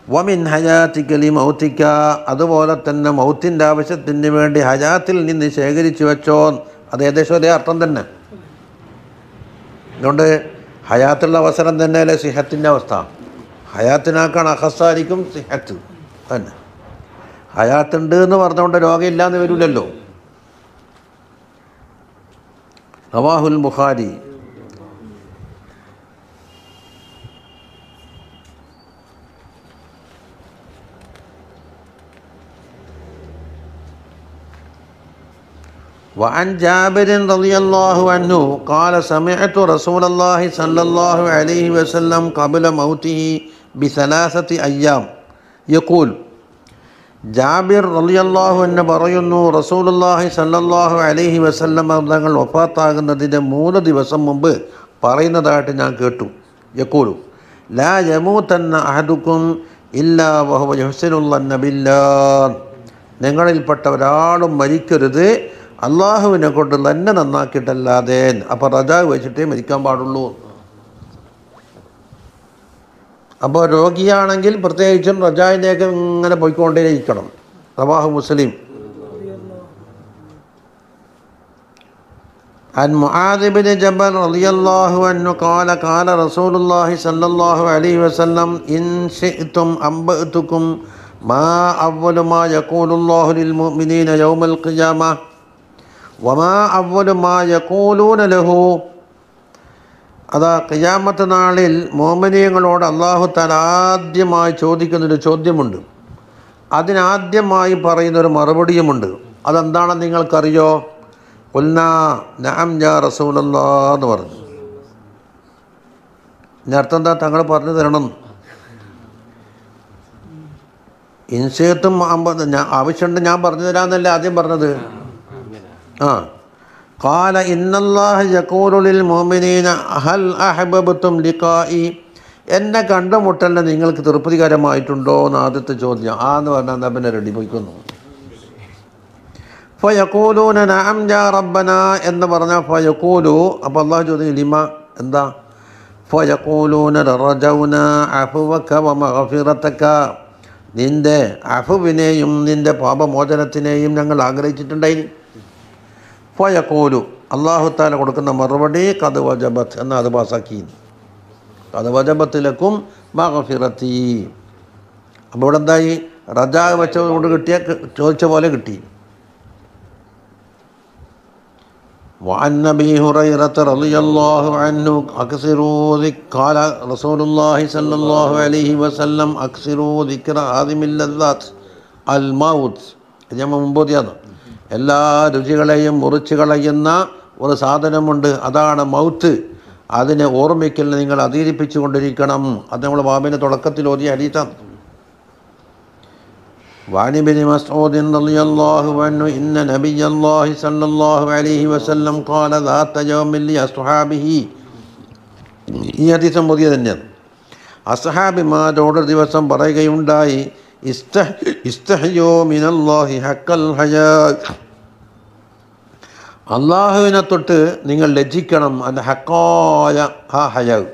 വമിൻ ഹയാത്തിക്കലി മൗത്തിക്ക അതുപോലെ തന്നെ മൗത്തിന്റെ ആവശ്യത്തിന് വേണ്ടി ഹയാത്തിൽ നിന്ന് ശേഖരിച്ചു വെച്ചോ. അത് ഏകദേശം ഒരേ അർത്ഥം തന്നെ. അതുകൊണ്ട് ഹയാത്തുള്ള അവസരം തന്നെ അല്ലേ സിഹത്തിന്റെ അവസ്ഥ? ഹയാത്തിനാക്കാണ് അഹസാരിക്കും സിഹത്ത്. തന്നെ. ഹയാത്തുണ്ട് എന്ന് പറഞ്ഞുകൊണ്ട് രോഗമില്ല എന്ന് വരില്ലല്ലോ നവാഹുൽ ബുഖാരി وعن جابر رضي الله عنه قال سمعت رسول الله صلى الله عليه وسلم قبل موته بثلاثة أيام يقول ജാബിർ റളിയല്ലാഹു എന്ന് പറയുന്നു റസൂലുള്ളാഹി സല്ലല്ലാഹു അലൈഹി വസല്ലം തങ്ങൾ വഫാത്താകുന്നതിൻ്റെ മൂന്ന് ദിവസം മുമ്പ് പറയുന്നതായിട്ട് ഞാൻ കേട്ടു യക്കൂലു ലാ യമൂതന്ന അഹദുക്കും ഇല്ലാ വഹുവ യഹ്സിനുള്ളന്ന ബില്ലാ നിങ്ങളിൽപ്പെട്ട ഒരാളും മരിക്കരുത് അള്ളാഹുവിനെ കൊണ്ട് തന്നെ നന്നാക്കിയിട്ടല്ലാതെ അപ്പോൾ റജാവ് വെച്ചിട്ടേ മരിക്കാൻ പാടുള്ളൂ അപ്പോൾ രോഗിയാണെങ്കിൽ പ്രത്യേകിച്ചും റജായിലേക്ക് ഇങ്ങനെ പോയിക്കൊണ്ടേയിരിക്കണം റവാഹു മുസ്ലിം عن معاذ بن جبل رضي الله عنه قال قال رسول الله صلى الله عليه وسلم إن شئتم أنبأتكم ما أول ما يقول الله للمؤمنين يوم القيامة വമാ ലഹു. അതാ കയ്യാമത്ത് നാളിൽ മോമനീയങ്ങളോട് അള്ളാഹു താൻ ആദ്യമായി ചോദിക്കുന്നൊരു ചോദ്യമുണ്ട്. അതിനാദ്യമായി പറയുന്നൊരു മറുപടിയുമുണ്ട്. അതെന്താണെന്ന് നിങ്ങൾക്കറിയോ? ഉൽന നാം ഞാ റസൂലല്ലാ എന്ന് പറഞ്ഞു. അർത്ഥം എന്താ? തങ്ങൾ പറഞ്ഞു തരണം. ഇൻസേത്തും ആവശ്യമുണ്ട് ഞാൻ പറഞ്ഞു തരാമെന്നല്ലേ ആദ്യം പറഞ്ഞത്. ആ قال إن الله يقول للمؤمنين هل أحببتم لقائي എന്നെ കണ്ടുമുട്ടലിന് നിങ്ങൾക്ക് തൃപ്തികരമായിട്ടുണ്ടോ എന്ന് ആദ്യത്തെ ചോദ്യം ആ എന്ന് പറഞ്ഞാൽ എന്നാ പിന്നെ റെഡി പോയിക്കുന്നു ഫയക്കൂലൂന നഅം ജാ റബ്ബന എന്ന് പറഞ്ഞാൽ ഫയക്കൂലു അപ്പോൾ അള്ളാഹു ചോദ്യം ലിമ എന്താ ഫയക്കൂലൂന റജൗന അഫുവക വമഗ്ഫിറതക നിന്റെ അഫുവിനെയും നിന്റെ പാപമോചനത്തിനെയും ഞങ്ങൾ ആഗ്രഹിച്ചിട്ടുണ്ടായി ഫയക്കോലു അള്ളാഹു താല കൊടുക്കുന്ന മറുപടി കത് വജബത്ത് എന്ന അത് പാസാക്കി കത് വജബത്തിലേക്കും മഹഫിറത്തി അപ്പോൾ ഇവിടെ എന്തായി റജാ വെച്ചതുകൊണ്ട് കിട്ടിയ ചോദിച്ച പോലെ കിട്ടി وعن ابي هريره رضي الله عنه اكثروا ذك قال رسول الله صلى الله عليه وسلم اكثروا ذكر هذه اللذات الموت ഇത് ഞാൻ മുമ്പോതിയാണ് എല്ലാ രുചികളെയും മുറിച്ച് കളയുന്ന ഒരു സാധനമുണ്ട് അതാണ് മൗത്ത് അതിനെ ഓർമ്മിക്കൽ നിങ്ങൾ അധീരിപ്പിച്ചു കൊണ്ടിരിക്കണം അത് നമ്മൾ ബാബിൻ്റെ തുടക്കത്തിൽ ഓതിയ ഹരീത്താണ് وعن ابن مسعود رضي الله عنه إن نبي الله صلى الله عليه وسلم قال ذات يوم لأصحابه ഈ ഹദീസം പുതിയ തന്നെയാണ് അസഹാബിമാരോട് ദിവസം പറയുകയുണ്ടായി ഇസ്തഹ് ഇസ്തഹയോ മിനല്ലാഹി ഹക്കൽ ഹയാ അള്ളാഹുവിനെ തൊട്ട് നിങ്ങൾ ലജ്ജിക്കണം അത് ഹക്കായ ആ ഹയാവ്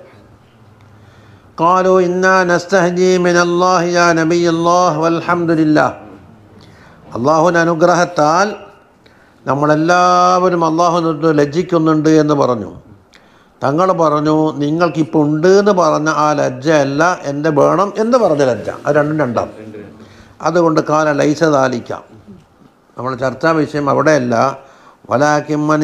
قالوا إنا نستهجي من الله يا نبي الله والحمد لله അള്ളാഹുവിൻ്റെ അനുഗ്രഹത്താൽ നമ്മളെല്ലാവരും അള്ളാഹുവിനോട് ലജ്ജിക്കുന്നുണ്ട് എന്ന് പറഞ്ഞു തങ്ങൾ പറഞ്ഞു നിങ്ങൾക്കിപ്പോൾ ഉണ്ട് എന്ന് പറഞ്ഞ ആ ലജ്ജയല്ല എന്റെ വേണം എന്ന് പറഞ്ഞ ലജ്ജ. അത് രണ്ടും രണ്ടാം. അതുകൊണ്ട് കാല ലൈസ താലിക്കാം. നമ്മൾ ചർച്ചാ വിഷയം അവിടെയല്ല. വലാക്കിമ്മൻ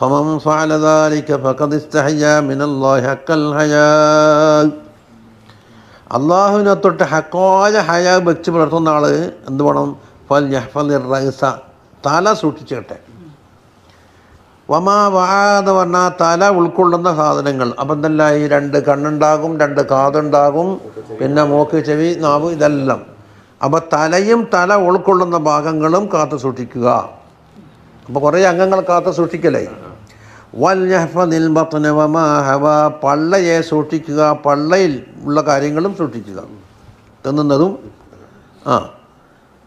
ഇസ്തഹയ മിനല്ലാഹി ഹക്കൽ ഹയാ فليحفظ الرأس وما وعى وليحفظ البطن وما حوى وليذكر الموت والبلاء ومن أراد الآخرة ترك زينة الدنيا فمن فعل ذلك فقد استحيا من الله حق الحياء അള്ളാഹുവിനെ തൊട്ട് ഹക്കോയ ഹയ വെച്ച് പുലർത്തുന്ന ആൾ എന്ത് വേണം ഫൽ യഹ്ഫലിർ റൈസ തല സൂക്ഷിച്ചേട്ടെ വമാ വാന്ന് പറഞ്ഞാൽ തല ഉൾക്കൊള്ളുന്ന സാധനങ്ങൾ അപ്പം എന്തല്ല ഈ രണ്ട് കണ്ണുണ്ടാകും രണ്ട് കാതുണ്ടാകും പിന്നെ മൂക്ക് ചെവി നാവ് ഇതെല്ലാം അപ്പോൾ തലയും തല ഉൾക്കൊള്ളുന്ന ഭാഗങ്ങളും കാത്തു സൂക്ഷിക്കുക അപ്പോൾ കുറേ അംഗങ്ങൾ കാത്തു സൂക്ഷിക്കലേ പള്ളയെ സൂക്ഷിക്കുക പള്ളയിൽ ഉള്ള കാര്യങ്ങളും സൂക്ഷിക്കുക. തിന്നുന്നതും ആ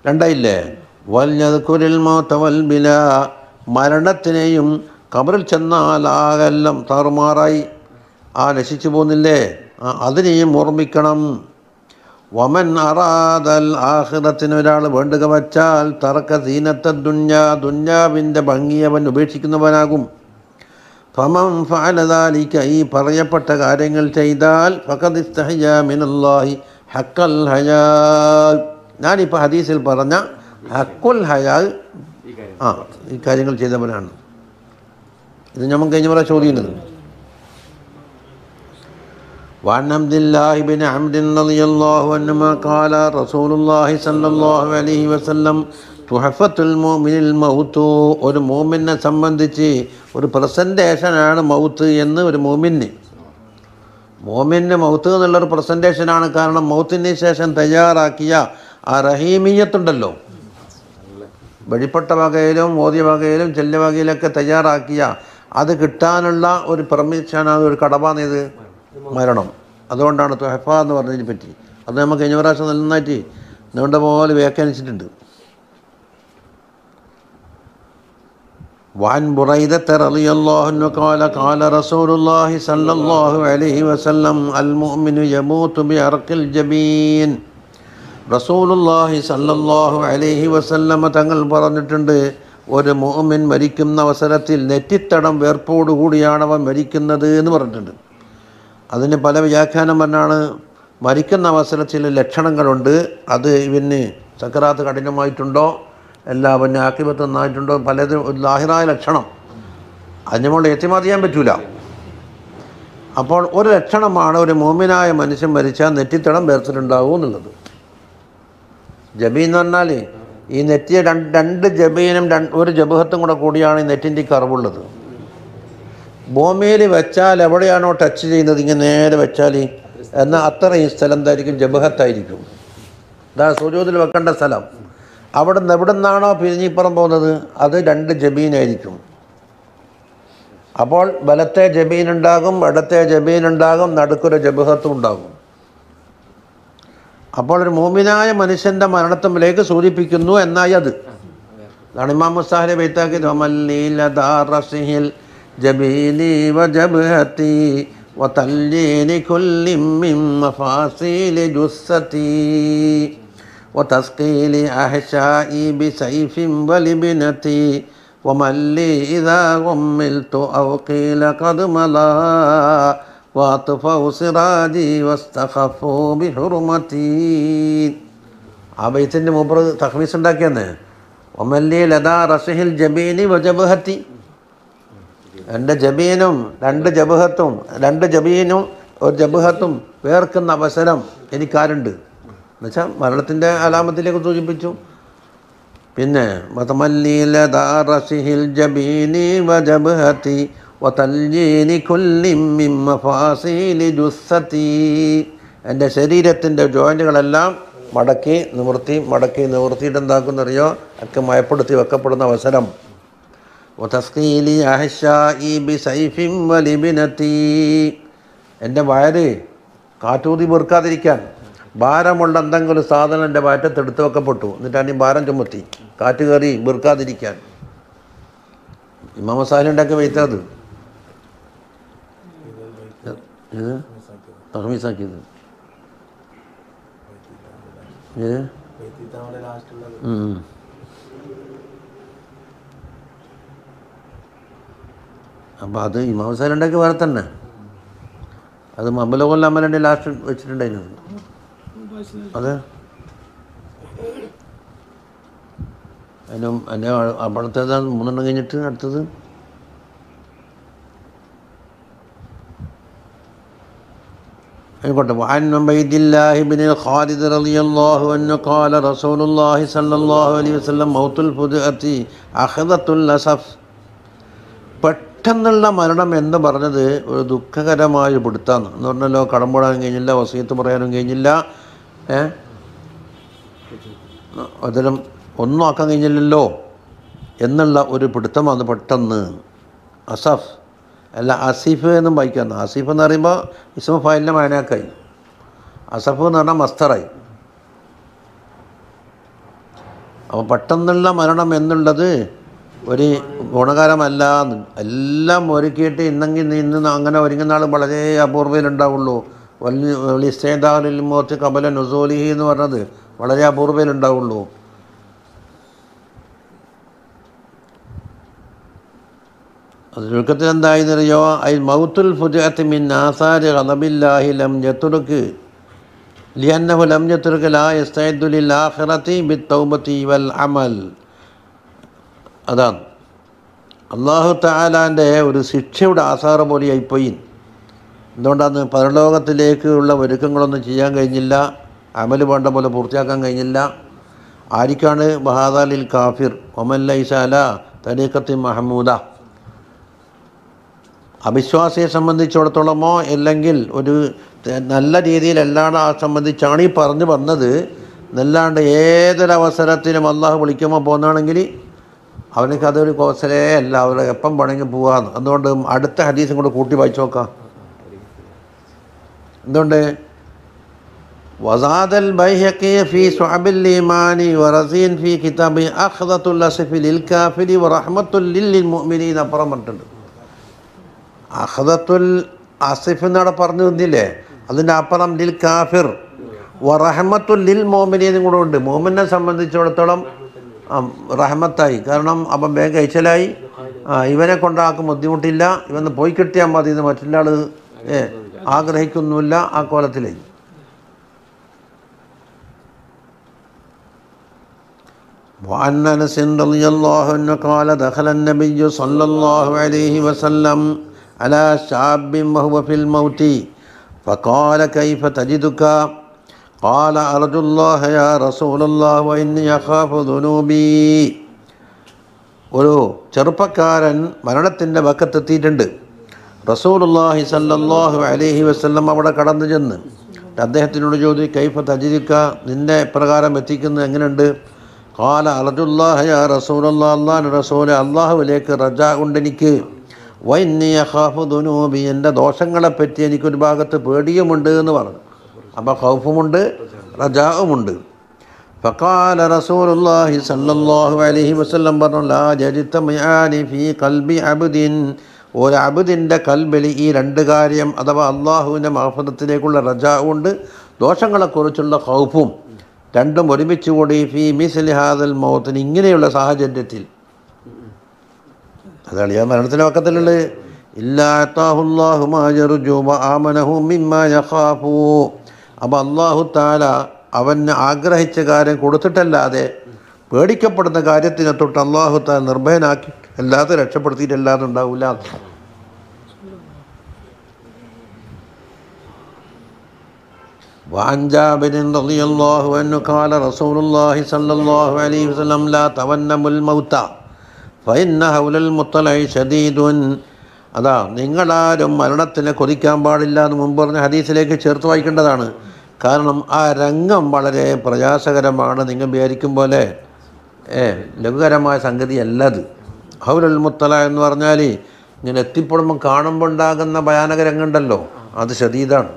രണ്ടായില്ലേ? വൽഞ്ഞതുക്കുരിൽ മോത്തവൽ ബില. മരണത്തിനെയും കബറിൽ ചെന്നാൽ ആകെല്ലാം താറുമാറായി. ആ നശിച്ചു പോകുന്നില്ലേ? ആ അതിനെയും ഓർമ്മിക്കണം. വമൻ അറാദൽ ആഹൃതത്തിന് ഒരാൾ വേണ്ടുക വച്ചാൽ തറക്ക സീനത്തെ ദുഞ്ഞ ദുഞ്ഞാവിന്റെ ഭംഗി അവൻ ഉപേക്ഷിക്കുന്നവനാകും. ഫമം ഫഅലദാലിക ഈ പറയപ്പെട്ട കാര്യങ്ങൾ ചെയ്താൽ ഫഖദ് ഇസ്തഹയ മിനല്ലാഹി ഹക്കൽ ഹയാ ഞാനിപ്പോൾ ഹദീസിൽ പറഞ്ഞ ഹക്കുൽ ഹയാ ഈ കാര്യം ആ ഈ കാര്യങ്ങൾ ചെയ്തവനാണ് ഇത് നമ്മൾ കഴിഞ്ഞ പ്രാവശ്യം ചോദിക്കുന്നത് وعن عبد الله بن عمرو رضي الله عنهما قال رسول الله صلى الله عليه وسلم തുഹഫത്തുൽ മോമിനിൽ മൗത്തു ഒരു മോമിനെ സംബന്ധിച്ച് ഒരു പ്രസന്റേഷനാണ് മൗത്ത് എന്ന് ഒരു മോമിന്. മോമിന് മൗത്ത് എന്നുള്ളൊരു പ്രസന്റേഷനാണ് കാരണം മൗത്തിന് ശേഷം തയ്യാറാക്കിയ ആ റഹീമിയത്തുണ്ടല്ലോ. വെളിപ്പെട്ട വകയിലും ഓതിയ വകയിലും ചെല്ല വകയിലൊക്കെ തയ്യാറാക്കിയ അത് കിട്ടാനുള്ള ഒരു പെർമിഷനാണ് ഒരു കടമാണിത് മരണം. അതുകൊണ്ടാണ് തുഹഫ എന്ന് പറഞ്ഞതിനെ പറ്റി അത് നമുക്ക് കഴിഞ്ഞ പ്രാവശ്യം നന്നായിട്ട് നീണ്ട പോലെ വ്യാഖ്യാനിച്ചിട്ടുണ്ട്. وعن بريدة رضي الله عنه قال قال رسول الله صلى الله عليه وسلم المؤمن يموت بعرق الجبين റസൂലുല്ലാഹി സല്ലല്ലാഹു അലൈഹി വസല്ലമ തങ്ങൾ പറഞ്ഞിട്ടുണ്ട് ഒരു മോമിൻ മരിക്കുന്ന അവസരത്തിൽ നെറ്റിത്തടം വേർപ്പോടുകൂടിയാണ് അവൻ മരിക്കുന്നത് എന്ന് പറഞ്ഞിട്ടുണ്ട് അതിന് പല വ്യാഖ്യാനം പറഞ്ഞാണ് മരിക്കുന്ന അവസരത്തിൽ ലക്ഷണങ്ങളുണ്ട് അത് ഇവന് സക്കറാത്ത് കഠിനമായിട്ടുണ്ടോ എല്ലാ പിന്നെ ആക്കിപത്ത് നന്നായിട്ടുണ്ടോ? പലതും ഒരു ലാഹിറായ ലക്ഷണം. അതിന് നമ്മൾ ചെയ്യാൻ പറ്റൂല. അപ്പോൾ ഒരു ലക്ഷണമാണ് ഒരു മോമിനായ മനുഷ്യൻ മരിച്ചാൽ നെറ്റിത്തടം വേർത്തിട്ടുണ്ടാവും എന്നുള്ളത്. ജബീൻ എന്ന് പറഞ്ഞാൽ ഈ നെറ്റിയെ രണ്ട് രണ്ട് ജബീനും രണ്ട് ഒരു ജബഹത്തും കൂടെ കൂടിയാണ് ഈ നെറ്റിന്റെ ഈ കറവുള്ളത് ഭൂമിയിൽ വെച്ചാൽ എവിടെയാണോ ടച്ച് ചെയ്യുന്നത്? ഇങ്ങനെ നേരെ വെച്ചാൽ എന്നാൽ അത്രയും സ്ഥലം എന്തായിരിക്കും? ജബഹത്തായിരിക്കും. ഇതാ സൂര്യോതിൽ വെക്കേണ്ട സ്ഥലം. അവിടെ നിന്ന് എവിടെ നിന്നാണോ പിരിഞ്ഞിപ്പുറം പോകുന്നത് അത് രണ്ട് ജബീനായിരിക്കും അപ്പോൾ വലത്തെ ഉണ്ടാകും ഇടത്തെ ജമീൻ ഉണ്ടാകും നടുക്കൊരു ജബഹത്തും ഉണ്ടാകും. അപ്പോൾ ഒരു മോമിനായ മനുഷ്യന്റെ മരണത്തുമ്പിലേക്ക് സൂചിപ്പിക്കുന്നു എന്നായി അത്. അതാണ് ഇമാം മുസ്താഹിലെ ബൈത്താക്കിയത് കുല്ലി മിൻ മഫാസീലി ജുസ്സതി وتسقيل أحشائي بسيف ولبنتي ومن لي إذا غملت أو قيل قد ملا وأطفأوا سراجي واستخفوا بحرمتي ആ ബൈത്തിൻ്റെ മൂപ്പർ തഹ്മീസ് ഉണ്ടാക്കിയെന്ന് ഒമല്ലി ലതാ റസഹിൽ ജബീനി വജബഹത്തി എൻ്റെ ജബീനും രണ്ട് ജബഹത്തും രണ്ട് ജബീനും ഒരു ജബഹത്തും വേർക്കുന്ന അവസരം എനിക്കാരുണ്ട് എന്നുവെച്ചാൽ മരണത്തിന്റെ അലാമത്തിലേക്ക് സൂചിപ്പിച്ചു. പിന്നെ എന്റെ ശരീരത്തിന്റെ ജോയിന്റുകളെല്ലാം മടക്കി നിവൃത്തി മടക്കി നിവർത്തിയിട്ട് എന്താക്കുന്നറിയോ ഒക്കെ മയപ്പെടുത്തി വെക്കപ്പെടുന്ന അവസരം. എന്റെ വയറ് കാറ്റൂതി വെറുക്കാതിരിക്കാൻ ഭാരമുള്ള എന്തെങ്കിലും സാധനം എന്റെ വയറ്റത്ത് എടുത്ത് വെക്കപ്പെട്ടു എന്നിട്ടാണ് ഈ ഭാരം ചുമത്തി. കാറ്റ് കയറി വീർക്കാതിരിക്കാൻ. ഇമാമ ഉണ്ടാക്കി വൈത്തത് ഇത്. അപ്പം അത് ഇമാം ഉണ്ടാക്കി വേറെ തന്നെ. അത് മമ്മലകൊല്ല അമ്മലന്റെ ലാസ്റ്റ് വെച്ചിട്ടുണ്ടായിരുന്നു അതെ അതിനും എൻ്റെ അവിടുത്തേതാണ് മൂന്നെണ്ണം കഴിഞ്ഞിട്ട് അടുത്തത് ആയിക്കോട്ടെ وعن عبيد الله بن الخالد رضي الله عنه قال رسول الله صلى الله عليه وسلم موت الفجأة أخذة الأسف പെട്ടെന്നുള്ള മരണം എന്ന് പറഞ്ഞത് ഒരു ദുഃഖകരമായ പിടുത്താണ് എന്ന് പറഞ്ഞല്ലോ കടം പോടാനും കഴിഞ്ഞില്ല വസീത്ത് പറയാനും കഴിഞ്ഞില്ല ഏ? അതിലും ഒന്നും ആക്കാൻ കഴിഞ്ഞില്ലല്ലോ എന്നുള്ള ഒരു പിടുത്തം വന്ന് പെട്ടെന്ന്. അസഫ് അല്ല അസീഫ് എന്നും വായിക്കാൻ അസീഫ് എന്ന് പറയുമ്പോൾ ഇസ്മ ഫയലിന്റെ മാനാക്കായി അസഫ് എന്ന് പറഞ്ഞാൽ മസ്തറായി. അപ്പോൾ പെട്ടെന്നുള്ള മരണം എന്നുള്ളത് ഒരു ഗുണകരമല്ല എല്ലാം ഒരുക്കിയിട്ട് ഇന്നെങ്കിൽ ഇന്ന് അങ്ങനെ ഒരുങ്ങുന്ന ആൾ വളരെ അപൂർവയിലുണ്ടാവുള്ളൂ വലിസ്തേദാലിൽ കബല നുസോലിഹി എന്ന് പറഞ്ഞത് വളരെ അപൂർവയിലുണ്ടാവുള്ളൂ. അത് ചുരുക്കത്തിൽ എന്തായെന്നറിയോ ഐ മൗത്തുൽ ഫുജാത്ത് മിൻ ആസാർ ഖദബില്ലാഹി ലം ജത്തുറുക്ക് ലിയന്നഹു ലം ജത്തുറുക്ക് ലാ യസ്തഇദ്ദു ലിൽ ബി തൗമത്തി വൽ അമൽ. അതാണ്. അള്ളാഹു താലാന്റെ ഒരു ശിക്ഷയുടെ ആസാറ് പോലെയായിപ്പോയി. എന്തുകൊണ്ടാണ് പരലോകത്തിലേക്കുള്ള ഒരുക്കങ്ങളൊന്നും ചെയ്യാൻ കഴിഞ്ഞില്ല. അമൽ വേണ്ട പോലെ പൂർത്തിയാക്കാൻ കഴിഞ്ഞില്ല. ആരിക്കാണ് ബഹാദാലിൽ കാഫിർ? ഒമല്ലൈസാല തരീക്കത്തി മഹമൂദ. അവിശ്വാസിയെ സംബന്ധിച്ചിടത്തോളമോ അല്ലെങ്കിൽ ഒരു നല്ല രീതിയിലല്ലാണ്ട് ആ സംബന്ധിച്ചാണ് ഈ പറഞ്ഞു വന്നത്. എന്നല്ലാണ്ട് ഏതൊരവസരത്തിനും അള്ളാഹു വിളിക്കുമ്പോൾ പോകുന്നതാണെങ്കിൽ അവനക്ക് അതൊരു കോസലേ അല്ല. അവർ എപ്പം വേണമെങ്കിൽ പോകാമെന്ന് അതുകൊണ്ട് അടുത്ത ഹദീസും കൂടെ കൂട്ടി വായിച്ചു നോക്കാം. എന്തുകൊണ്ട് വസാദൽ ബൈഹഖി ഫി സ്വാബിൽ ഈമാനി വറസീൻ ഫി കിതാബി അഖ്ദത്തുൽ അസ്ഫി ലിൽ കാഫിരി വറഹ്മത്തുൽ ലിൽ മുഅ്മിനീൻ അപ്പുറം പറഞ്ഞിട്ടുണ്ട്. അഖദത്തുൽ അസിഫ് എന്നവിടെ പറഞ്ഞു തന്നില്ലേ? അതിന്റെ അപ്പുറം ലിൽ കാഫിർ വറഹമത്തുൽ ലിൽ മോമിനീനും കൂടെ ഉണ്ട്. മോമിനെ സംബന്ധിച്ചിടത്തോളം റഹമത്തായി. കാരണം അപ്പം ബാങ്ക് അയച്ചലായി ഇവനെ കൊണ്ടാക്കും ബുദ്ധിമുട്ടില്ല. ഇവന്ന് പോയി കിട്ടിയാൽ മതി എന്ന് മറ്റുള്ള ആൾ ഏ ആഗ്രഹിക്കുന്നുമില്ല ആ കോലത്തിലായി وعن انس رضي الله عنه قال دخل النبي صلى الله عليه وسلم على شاب وهو في الموت فقال كيف تجدك قال أرجو الله يا رسول الله وإني أخاف ذنوبي ഒരു ചെറുപ്പക്കാരൻ മരണത്തിൻ്റെ വക്കത്തെത്തിയിട്ടുണ്ട് റസൂലുള്ളാഹി സല്ലല്ലാഹു അലൈഹി വസല്ലം അവിടെ കടന്നു ചെന്ന് അദ്ദേഹത്തിനോട് ചോദി കൈഫ തജിരിക്ക നിന്നെ പ്രകാരം എത്തിക്കുന്നത് എങ്ങനെയുണ്ട് കാല അർജുല്ലാഹ യാ റസൂലുള്ള അള്ളാഹ് റസൂല് അള്ളാഹുവിലേക്ക് റജ ഉണ്ടെനിക്ക് വൈന്നി അഖാഫു ദുനൂബി എൻ്റെ ദോഷങ്ങളെപ്പറ്റി എനിക്കൊരു ഭാഗത്ത് പേടിയുമുണ്ട് എന്ന് പറഞ്ഞു അപ്പോൾ ഖൗഫുമുണ്ട് റജാവുമുണ്ട് فقال رسول الله صلى الله عليه وسلم പറഞ്ഞു لا يجتمعان في قلب عبد ഒരു അബുദിന്റെ കൽബിൽ ഈ രണ്ട് കാര്യം അഥവാ അള്ളാഹുവിന്റെ മഹഫത്തിലേക്കുള്ള റജാവുണ്ട് ദോഷങ്ങളെക്കുറിച്ചുള്ള ഹൗഫും രണ്ടും ഒരുമിച്ച് കൂടി ഫി മിസ് ഹാദൽ മൗത്തിന് ഇങ്ങനെയുള്ള സാഹചര്യത്തിൽ. അതാണ് ഞാൻ മരണത്തിന്റെ പക്കത്തിലുള്ളത് അപ്പോൾ അള്ളാഹു താല അവന് ആഗ്രഹിച്ച കാര്യം കൊടുത്തിട്ടല്ലാതെ പേടിക്കപ്പെടുന്ന കാര്യത്തിനെ തൊട്ട് അള്ളാഹു താല നിർഭയനാക്കി. അല്ലാതെ രക്ഷപ്പെടുത്തിയിട്ടല്ലാതെ ഉണ്ടാവില്ല وعن جابر رضي الله عنه قال رسول الله صلى الله عليه وسلم لا تونموا الموت فإن هول المطلع شديد അതാ നിങ്ങളാരും മരണത്തിനെ കൊതിക്കാൻ പാടില്ല എന്ന് മുമ്പ് പറഞ്ഞ ഹദീസിലേക്ക് ചേർത്ത് വായിക്കേണ്ടതാണ് കാരണം ആ രംഗം വളരെ പ്രയാസകരമാണ് നിങ്ങൾ വിചാരിക്കും പോലെ ഏ ലഘുകരമായ സംഗതിയല്ല അത് ഹൗലുൽ മുത്തല എന്ന് പറഞ്ഞാൽ ഇങ്ങനെ എത്തിപ്പെടുമ്പോൾ കാണുമ്പോൾ ഉണ്ടാകുന്ന ഭയാനക രംഗമുണ്ടല്ലോ അത് ശതീതാണ്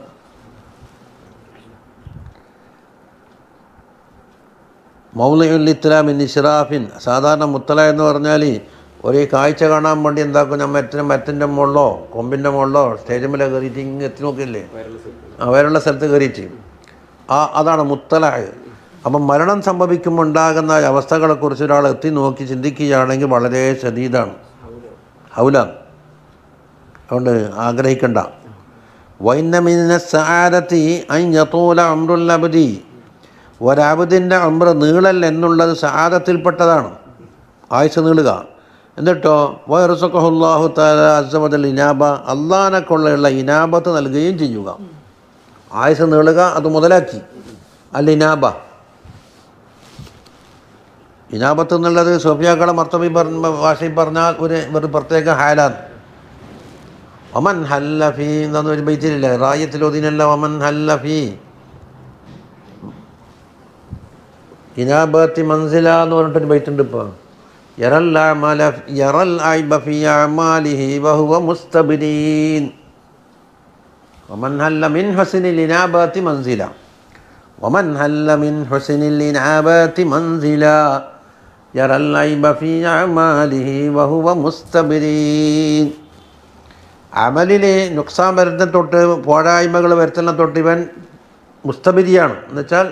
മൗലയുൽ ഇസ്ലാമിൻ ഇഷ്റാഫിൻ സാധാരണ മുത്തല എന്ന് പറഞ്ഞാൽ ഒരു കാഴ്ച കാണാൻ വേണ്ടി എന്താക്കും? ഞാൻ മറ്റിന് മറ്റിന്റെ മുകളിലോ കൊമ്പിന്റെ മുകളിലോ സ്റ്റേജ് മേലെ കയറിയിട്ട് ഇങ്ങനെ എത്തി നോക്കില്ലേ ആ വേറുള്ള സ്ഥലത്ത് കയറിയിട്ട്. ആ അതാണ് മുത്തല. അപ്പം മരണം സംഭവിക്കുമ്പോൾ ഉണ്ടാകുന്ന അവസ്ഥകളെക്കുറിച്ച് ഒരാൾ എത്തി നോക്കി ചിന്തിക്കുകയാണെങ്കിൽ വളരെ ശതീതാണ് ഹൗല. അതുകൊണ്ട് ആഗ്രഹിക്കണ്ട. വൈന്നമിന സാരത്തി അയ്യത്തൂല അമ്രുല്ലബദി ഒരബദിന്റെ അമ്ര നീളൽ എന്നുള്ളത് സാരത്തിൽപ്പെട്ടതാണ് ആയുസ് നീളുക. എന്നിട്ടോ വൈറസഖുല്ലാഹു താല അസമദൽ ഇനാബ. അള്ളാനെ കൊള്ളയുള്ള ഇനാബത്ത് നൽകുകയും ചെയ്യുക. ആയുസ് നീളുക അത് മുതലാക്കി. അൽ ഇനാബ. ഇനാബത്ത് എന്നുള്ളത് സോഫിയാക്കളെ മർത്തബി പറഞ്ഞ ഭാഷയിൽ പറഞ്ഞാൽ ഒരു ഒരു പ്രത്യേക ഹാലാണ് ഒമൻ ഹല്ലഫി എന്നൊരു റായത്തിൽ ഒതിനല്ല ഒമൻ ഹല്ലഫി ഇനാബത്തി മൻസില എന്ന് പറഞ്ഞിട്ടൊരു ബൈറ്റുണ്ട് ഇപ്പോൾ യറൽ അഅമല യറൽ ഐബ ഫി ഇനാബത്തി വഹുവ يرى العيب في أعماله وهو مستبرين അമലിൽ നുക്സാൻ വരുന്ന തൊട്ട് പോരായ്മകൾ വരുത്തുന്ന തൊട്ട് ഇവൻ മുസ്തബിരിയാണ് എന്നുവെച്ചാൽ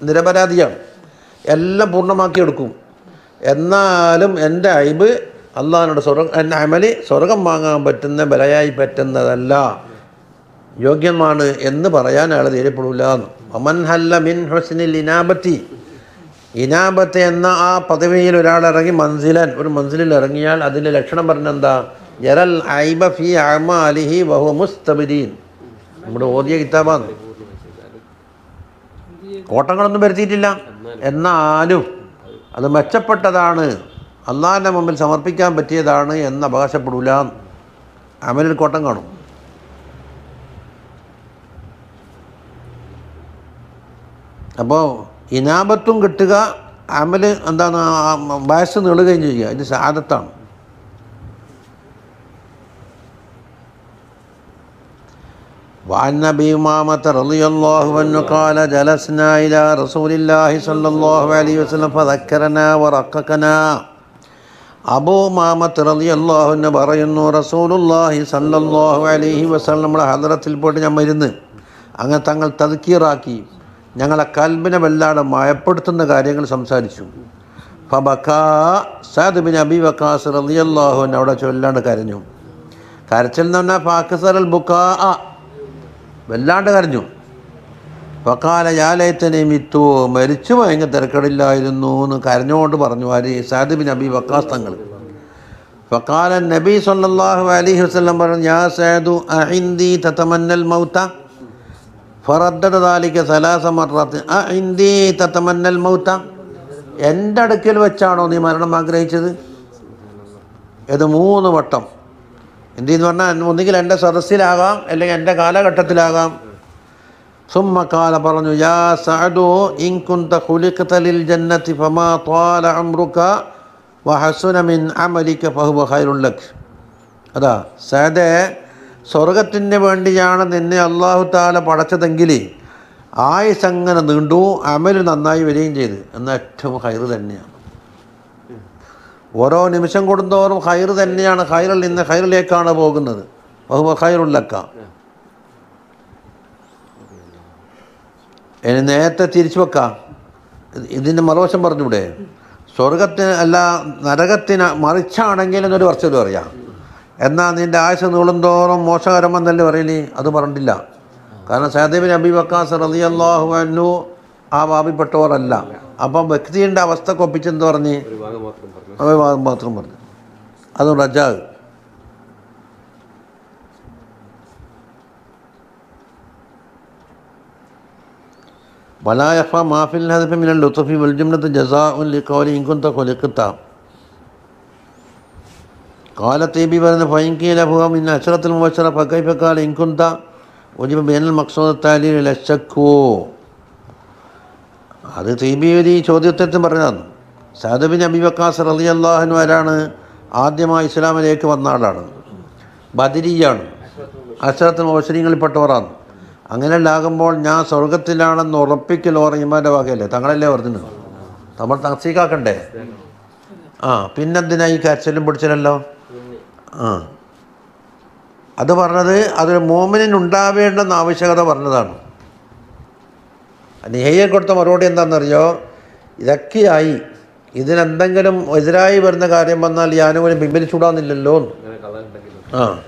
നിരപരാധിയാണ് എല്ലാം പൂർണ്ണമാക്കി എടുക്കും എന്നാലും എൻ്റെ അയിബ് അള്ളാഹിനോട് സ്വർഗ എൻ്റെ അമല് സ്വർഗം വാങ്ങാൻ പറ്റുന്ന ബലയായി പറ്റുന്നതല്ല യോഗ്യമാണ് എന്ന് പറയാൻ അയാൾ ധൈര്യപ്പെടില്ല എന്ന് ഒമൻ ഹല്ല മിൻ ഹുസ്നിൽ ഇനാബത്തി ഇനാബത്ത് എന്ന ആ പദവിയിൽ ഒരാൾ ഇറങ്ങി മൻസിലൻ ഒരു മൻസിലിൽ ഇറങ്ങിയാൽ അതിന്റെ ലക്ഷണം പറഞ്ഞെന്താ? ജറൽ ഐബ ഫി അമാലിഹി വഹു മുസ്തബിരീൻ. നമ്മുടെ ഓതിയ കിതാബാണ്. കോട്ടങ്ങളൊന്നും വരുത്തിയിട്ടില്ല. എന്നാലും അത് മെച്ചപ്പെട്ടതാണ്. അള്ളാഹിന്റെ മുമ്പിൽ സമർപ്പിക്കാൻ പറ്റിയതാണ് എന്ന് അവകാശപ്പെടില്ല അമലിൽ കോട്ടം കാണും. അപ്പോൾ ഇനാപത്തും കിട്ടുക അമൽ എന്താണ് ആ വയസ്സ് നീളുകയും ചെയ്യുക ഇത് സാധത്താണ് وعن ابي امامه رضي الله عنه قال جلسنا الى رسول الله صلى الله عليه وسلم فذكرنا ورققنا അബൂ മാമത്ത് റലി അള്ളാഹുവിന് പറയുന്നു റസൂലുല്ലാഹി സല്ലല്ലാഹു അലൈഹി വസല്ലം നമ്മുടെ ഹദ്രത്തിൽ പോയിട്ട് ഞാൻ ഇരുന്ന് അങ്ങനെ തങ്ങൾ തതുക്കീറാക്കി ഞങ്ങളെ കൽബിനെ വല്ലാതെ മയപ്പെടുത്തുന്ന കാര്യങ്ങൾ സംസാരിച്ചു. അവിടെ ചൊല്ലാണ്ട് കരഞ്ഞു. കരച്ചിൽ എന്ന് പറഞ്ഞാൽ ഫാക്കസറൽ ബുക്കാ വല്ലാണ്ട് കരഞ്ഞു. ഫക്കാല യാലയത്തനെ മിത്തു മരിച്ചു ഭയങ്കര തിരക്കടില്ലായിരുന്നു എന്ന് കരഞ്ഞുകൊണ്ട് പറഞ്ഞു ആര്? സാദ് ബിൻ അബി വക്കാസ് തങ്ങൾ ഫക്കാല നബി സല്ലാഹു അലി വസല്ലം പറഞ്ഞു യാ സാദു അഹിന്ദി തത്തമന്നൽ മൗത ഫറദ്ദ താലിക്ക് സലാസമർത്ത് ആ ഇന്ദി തത്തമന്നൽ മൗത്ത. എന്റെ അടുക്കൽ വെച്ചാണോ നീ മരണം ആഗ്രഹിച്ചത്? ഇത് മൂന്ന് വട്ടം. ഇന്ത്യ എന്ന് പറഞ്ഞാൽ ഒന്നുകിൽ എന്റെ സദസ്സിലാകാം അല്ലെങ്കിൽ എന്റെ കാലഘട്ടത്തിലാകാം. സുമ്മക്കാല പറഞ്ഞു യാ സഅദു ഇൻ കുന്ത ഖുലിഖത ലിൽ ജന്നതി ഫമാ ത്വാല അംറുക വഹസുന മിൻ അമലിക ഫഹുവ ഖൈറുൻ ലക്. അതാ സഅദേ സ്വർഗത്തിന് വേണ്ടിയാണ് നിന്നെ അള്ളാഹു താല പടച്ചതെങ്കിൽ ആയുസ് അങ്ങനെ നീണ്ടു അമൽ നന്നായി വരികയും ചെയ്ത്. എന്ന ഏറ്റവും ഹൈർ തന്നെയാണ്. ഓരോ നിമിഷം കൊടുത്തോറും ഹൈർ തന്നെയാണ്. ഹൈറിൽ നിന്ന് ഹൈറിലേക്കാണ് പോകുന്നത്. ബഹുബ ഹൈറുള്ളക്ക ഇനി നേരത്തെ തിരിച്ചു വെക്കാം. ഇത് ഇതിന്റെ മറുവശം പറഞ്ഞൂടെ സ്വർഗത്തിന് അല്ല നരകത്തിന് മറിച്ചാണെങ്കിൽ എന്നൊരു വർഷം പറയാം. എന്നാൽ നിന്റെ ആയുസ് നീളുന്തോറും മോശകരമെന്നല്ലേ പറയലേ? അത് പറഞ്ഞിട്ടില്ല. കാരണം സഹദേവിൻ അബി വക്കാസ് റതി അള്ളാഹുവനു ആ ഭാവിപ്പെട്ടവരല്ല അപ്പം വ്യക്തിയുടെ അവസ്ഥ കൊപ്പിച്ചെന്ന് പറഞ്ഞ്? അഭിഭാഗം മാത്രം പറഞ്ഞു. അത് റജാവ്. വലായഫ മാഫിൽ ഹദഫ മിനൽ ലുത്തഫി വൽജുംനത്ത് ജസാ ഉൽ ലിഖൗലി ഇൻകുന്ത കൊലിക്കത്താം കാലത്തേബി പറയുന്ന ഭയങ്കീലഭുഖം ഇന്ന അക്ഷരത്തിൽ മുബശ്ശറ പക്കൈപ്പക്കാൽ ഇൻകുന്ത ഒരു ബേനൽ മക്സോദത്താലി ലക്ഷക്കോ അത് തീബി ഒരു ചോദ്യോത്തരത്തിൽ പറഞ്ഞതാണ്. സാദബിൻ അബിബക്കാസ് റലി അള്ളാഹുനു ആരാണ്? ആദ്യമായി ഇസ്ലാമിലേക്ക് വന്ന ആളാണ്. ബദിരിയാണ്. അക്ഷരത്തിൽ മോശനങ്ങളിൽപ്പെട്ടവറാണ് അങ്ങനെയല്ലാകുമ്പോൾ ഞാൻ സ്വർഗത്തിലാണെന്ന് ഉറപ്പിക്കൽ ഓർ ഇമാന്റെ വകയല്ലേ? തങ്ങളല്ലേ പറഞ്ഞത് നമ്മൾ തസ്സീക്കാക്കണ്ടേ ആ പിന്നെന്തിനാ ഈ കരച്ചിലും പിടിച്ചിലല്ലോ? ആ. അത് പറഞ്ഞത് അതൊരു മോമിനിന് ഉണ്ടാവേണ്ടെന്ന ആവശ്യകത പറഞ്ഞതാണ്. നിഹയെ കൊടുത്ത മറുപടി എന്താണെന്നറിയോ? ഇതൊക്കെയായി. ഇതിനെന്തെങ്കിലും എതിരായി വരുന്ന കാര്യം വന്നാൽ ആനുകൂല്യം പിൻവലിച്ചുകൂടാന്നില്ലല്ലോ ആ.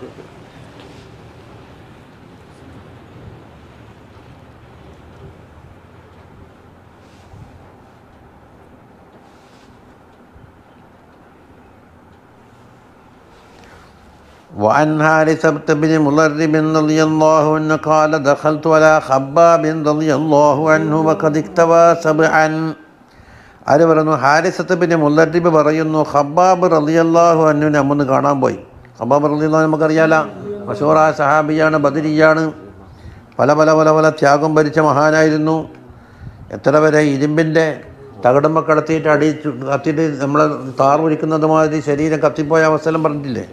وعن حارثة بن مضرب رضي الله عنه قال دخلت على خباب رضي الله عنه وقد اكتوى سبعا ആര് പറയുന്നു ഹാരിസത്ത് പിന്നെ മുല്ലറ്റിബ് പറയുന്നു ഹബ്ബാബ് റളിയല്ലാഹു അന്നു നമ്മൊന്ന് കാണാൻ പോയി ഹബ്ബാബ് റളിയല്ലാഹു നമുക്കറിയാല മഷൂറായ സഹാബിയാണ് ബദരിയാണ് പല പല പല പല ത്യാഗം ഭരിച്ച മഹാനായിരുന്നു എത്ര വരെ ഇരുമ്പിൻ്റെ തകിടുമ്പ കിടത്തിയിട്ട് അടി ചു- കത്തിയിട്ട് നമ്മളെ താർ ഒഴിക്കുന്നത് മാതിരി ശരീരം കത്തിപ്പോയ അവസരം പറഞ്ഞിട്ടില്ലേ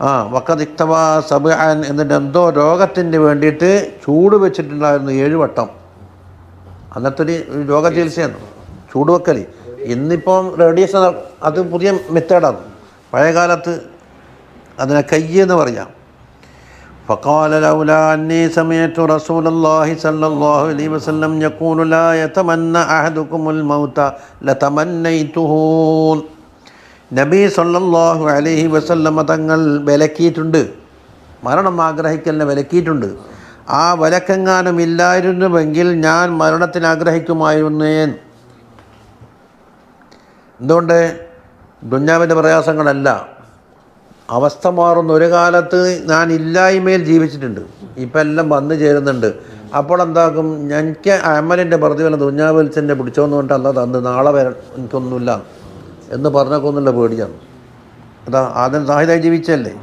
ആ വക്കതിക്തവ സബാൻ എന്നിട്ട് എന്തോ രോഗത്തിന് വേണ്ടിയിട്ട് ചൂട് വെച്ചിട്ടുണ്ടായിരുന്നു ഏഴ് വട്ടം അന്നത്തെ ഒരു രോഗ ചികിത്സയാണ് ചൂട് വെക്കൽ ഇന്നിപ്പം റേഡിയേഷൻ അത് പുതിയ മെത്തേഡാണ് പഴയ കാലത്ത് അതിനെ കയ്യെന്ന് പറയാം فقال لولا أني سمعت رسول الله صلى الله عليه وسلم يقول لا يتمنى أحدكم الموت لتمنيته നബി സല്ലല്ലാഹു അലഹി വസല്ലമ തങ്ങൾ വിലക്കിയിട്ടുണ്ട്. മരണം ആഗ്രഹിക്കലിനെ വിലക്കിയിട്ടുണ്ട്. ആ വിലക്കെങ്ങാനും ഇല്ലായിരുന്നുവെങ്കിൽ ഞാൻ മരണത്തിന് ആഗ്രഹിക്കുമായിരുന്നേൻ. എന്തുകൊണ്ട്? ദുഞ്ഞാവിന്റെ പ്രയാസങ്ങളല്ല. അവസ്ഥ മാറുന്ന ഒരു കാലത്ത് ഞാൻ ഇല്ലായ്മയിൽ ജീവിച്ചിട്ടുണ്ട്. ഇപ്പം എല്ലാം വന്നു ചേരുന്നുണ്ട്. അപ്പോൾ എന്താക്കും എനിക്ക് അമലിന്റെ പ്രതിഫലം ദുഞ്ഞാവൽസിന്റെ പിടിച്ചോന്ന് പറഞ്ഞിട്ട് അല്ല തന്ന്. നാളെ വര എനിക്കൊന്നുമില്ല. എന്ന് പറഞ്ഞൊക്കൊന്നുള്ള പേടിയാണ് അതാ ആദ്യം സാഹിതായി ജീവിച്ചല്ലേ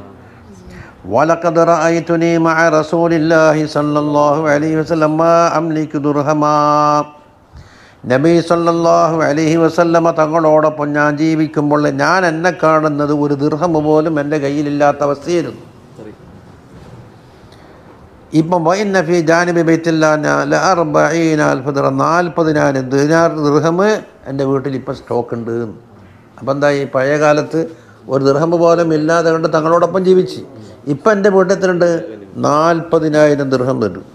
ولقد رأيتني مع رسول الله صلى الله عليه وسلم ما أملك درهما നബി സല്ലല്ലാഹു അലൈഹി വസല്ലമ തങ്ങളോടൊപ്പം ഞാൻ ജീവിക്കുമ്പോൾ ഞാൻ എന്നെ കാണുന്നത് ഒരു ദീർഘം പോലും എൻ്റെ കയ്യിലില്ലാത്ത അവസ്ഥയായിരുന്നു ഇപ്പം വൈനഫി ജാനിബി ബൈത്തില്ലാൽഫുദറ നാൽപ്പതിനായിരം ദിനാർ ദീർഘം എൻ്റെ വീട്ടിൽ ഇപ്പം സ്റ്റോക്ക് ഉണ്ട് അപ്പം എന്താ ഈ പഴയ കാലത്ത് ഒരു ദൃഹമ്പ് പോലും ഇല്ലാതെ കൊണ്ട് തങ്ങളോടൊപ്പം ജീവിച്ച്. ഇപ്പം എന്റെ വീട്ടിൽ എത്രയുണ്ട്? നാൽപ്പതിനായിരം ദൃഹം തരും.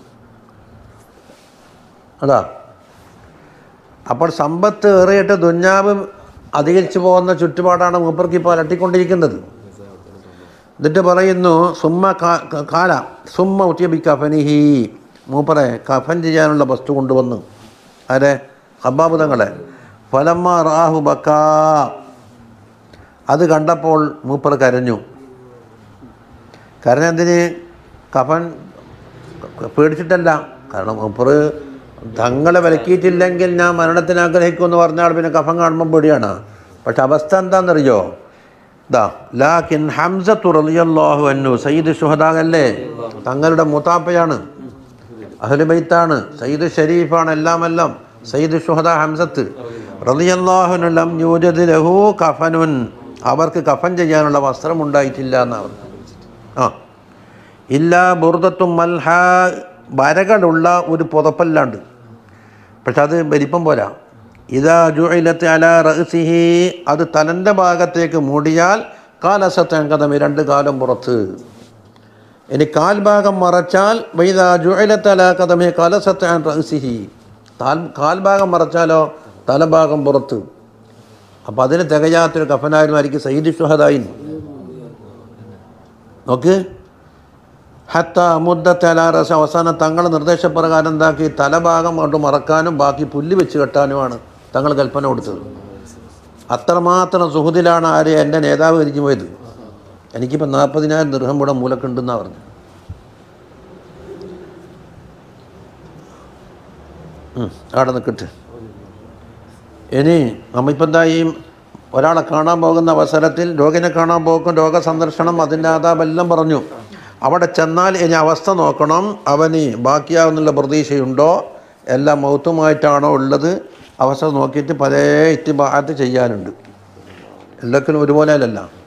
അതാ. അപ്പോൾ സമ്പത്ത് ഏറിയിട്ട് ദുഞ്ഞാവ് അധികരിച്ചു പോകുന്ന ചുറ്റുപാടാണ് മൂപ്പർക്ക് ഇപ്പോൾ അലട്ടിക്കൊണ്ടിരിക്കുന്നത്. എന്നിട്ട് പറയുന്നു സുമ്മ കാല സുമ്മ ഉച്ചബി കഫനിഹി. മൂപ്പറെ കഫൻ ചെയ്യാനുള്ള വസ്തു കൊണ്ടുവന്നു. ആരെ? ഹബ്ബാബ് തങ്ങളെ. ഫലമ്മ റാഹു ബക്കാ. അത് കണ്ടപ്പോൾ മൂപ്പർ കരഞ്ഞു. കരഞ്ഞതിന് കഫൻ പേടിച്ചിട്ടല്ല. കാരണം മൂപ്പർ തങ്ങളെ വിലക്കിയിട്ടില്ലെങ്കിൽ ഞാൻ മരണത്തിന് ആഗ്രഹിക്കുമെന്ന് പറഞ്ഞാൽ പിന്നെ കഫൻ കാണുമ്പോൾ പേടിയാണ്. പക്ഷെ അവസ്ഥ എന്താണെന്നറിയോ? ഇതാ ലാക്കിൻ ഹംസ റളിയല്ലാഹു അന്നു സയ്യിദ് ഷുഹദാഗല്ലേ തങ്ങളുടെ മുത്താപ്പയാണ്. അഹ്ലുബൈത്താണ് സയ്യിദ് ഷരീഫാണ് എല്ലാം എല്ലാം സയ്യിദ് ഷുഹദ ഹംസത്ത്. റളിയല്ലാഹു ലം യൂജദ് ലഹു കഫനുൻ. അവർക്ക് കഫൻ ചെയ്യാനുള്ള വസ്ത്രം ഉണ്ടായിട്ടില്ല എന്നാണ്. ആ. ഇല്ല ബുർദത്തും മൽഹ വരകളുള്ള ഒരു പുതപ്പല്ലാണ്ട്. പക്ഷെ അത് വലിപ്പം പോരാ. ഇതാ ജുഇലത്ത് അല റഹ്സിഹി അത് തലന്റെ ഭാഗത്തേക്ക് മൂടിയാൽ കാലസത്തങ്കതമി രണ്ട് കാലം പുറത്ത്. ഇനി കാൽഭാഗം മറച്ചാൽ വൈദാ ജുഇലത്ത് അല കഥമി കാലസത്തൻ റഹ്സിഹി താൽ കാൽഭാഗം മറച്ചാലോ തലഭാഗം പുറത്ത്. അപ്പം അതിന് തികയാത്തൊരു കഫനായിരുന്നു ആയിരിക്കും സയ്യിദ് ഷുഹദായിൻ നോക്ക്. ഹത്ത മുദ്ദത്തലാറസ അവസാനം തങ്ങൾ നിർദ്ദേശപ്രകാരം എന്താക്കി? തലഭാഗം കൊണ്ട് മറക്കാനും ബാക്കി പുല്ല് വെച്ച് കെട്ടാനുമാണ് തങ്ങൾ കൽപ്പന കൊടുത്തത്. അത്രമാത്രം സുഹൃത്തിലാണ് ആര് എന്റെ നേതാവ് തിരിഞ്ഞു പോയത്? എനിക്കിപ്പോൾ നാൽപ്പതിനായിരം ദൃഹം കൂടെ മൂലക്കുണ്ടെന്നാണ് പറഞ്ഞു അവിടെ നിൽക്കട്ടെ ഇനി നമ്മളിപ്പോൾ എന്താ ഈ ഒരാളെ കാണാൻ പോകുന്ന അവസരത്തിൽ രോഗിനെ കാണാൻ പോകും രോഗസന്ദർശനം അതിന്റെ ആദാബെല്ലാം പറഞ്ഞു. അവിടെ ചെന്നാൽ ഇനി അവസ്ഥ നോക്കണം അവന് ബാക്കിയാവുന്നുള്ള പ്രതീക്ഷയുണ്ടോ? എല്ലാം മൗത്തുമായിട്ടാണോ ഉള്ളത്? അവസ്ഥ നോക്കിയിട്ട് പല ഇത്തിബാഹത്ത് ചെയ്യാനുണ്ട്. എല്ലാത്തിനും ഒരുപോലെ അല്ലല്ല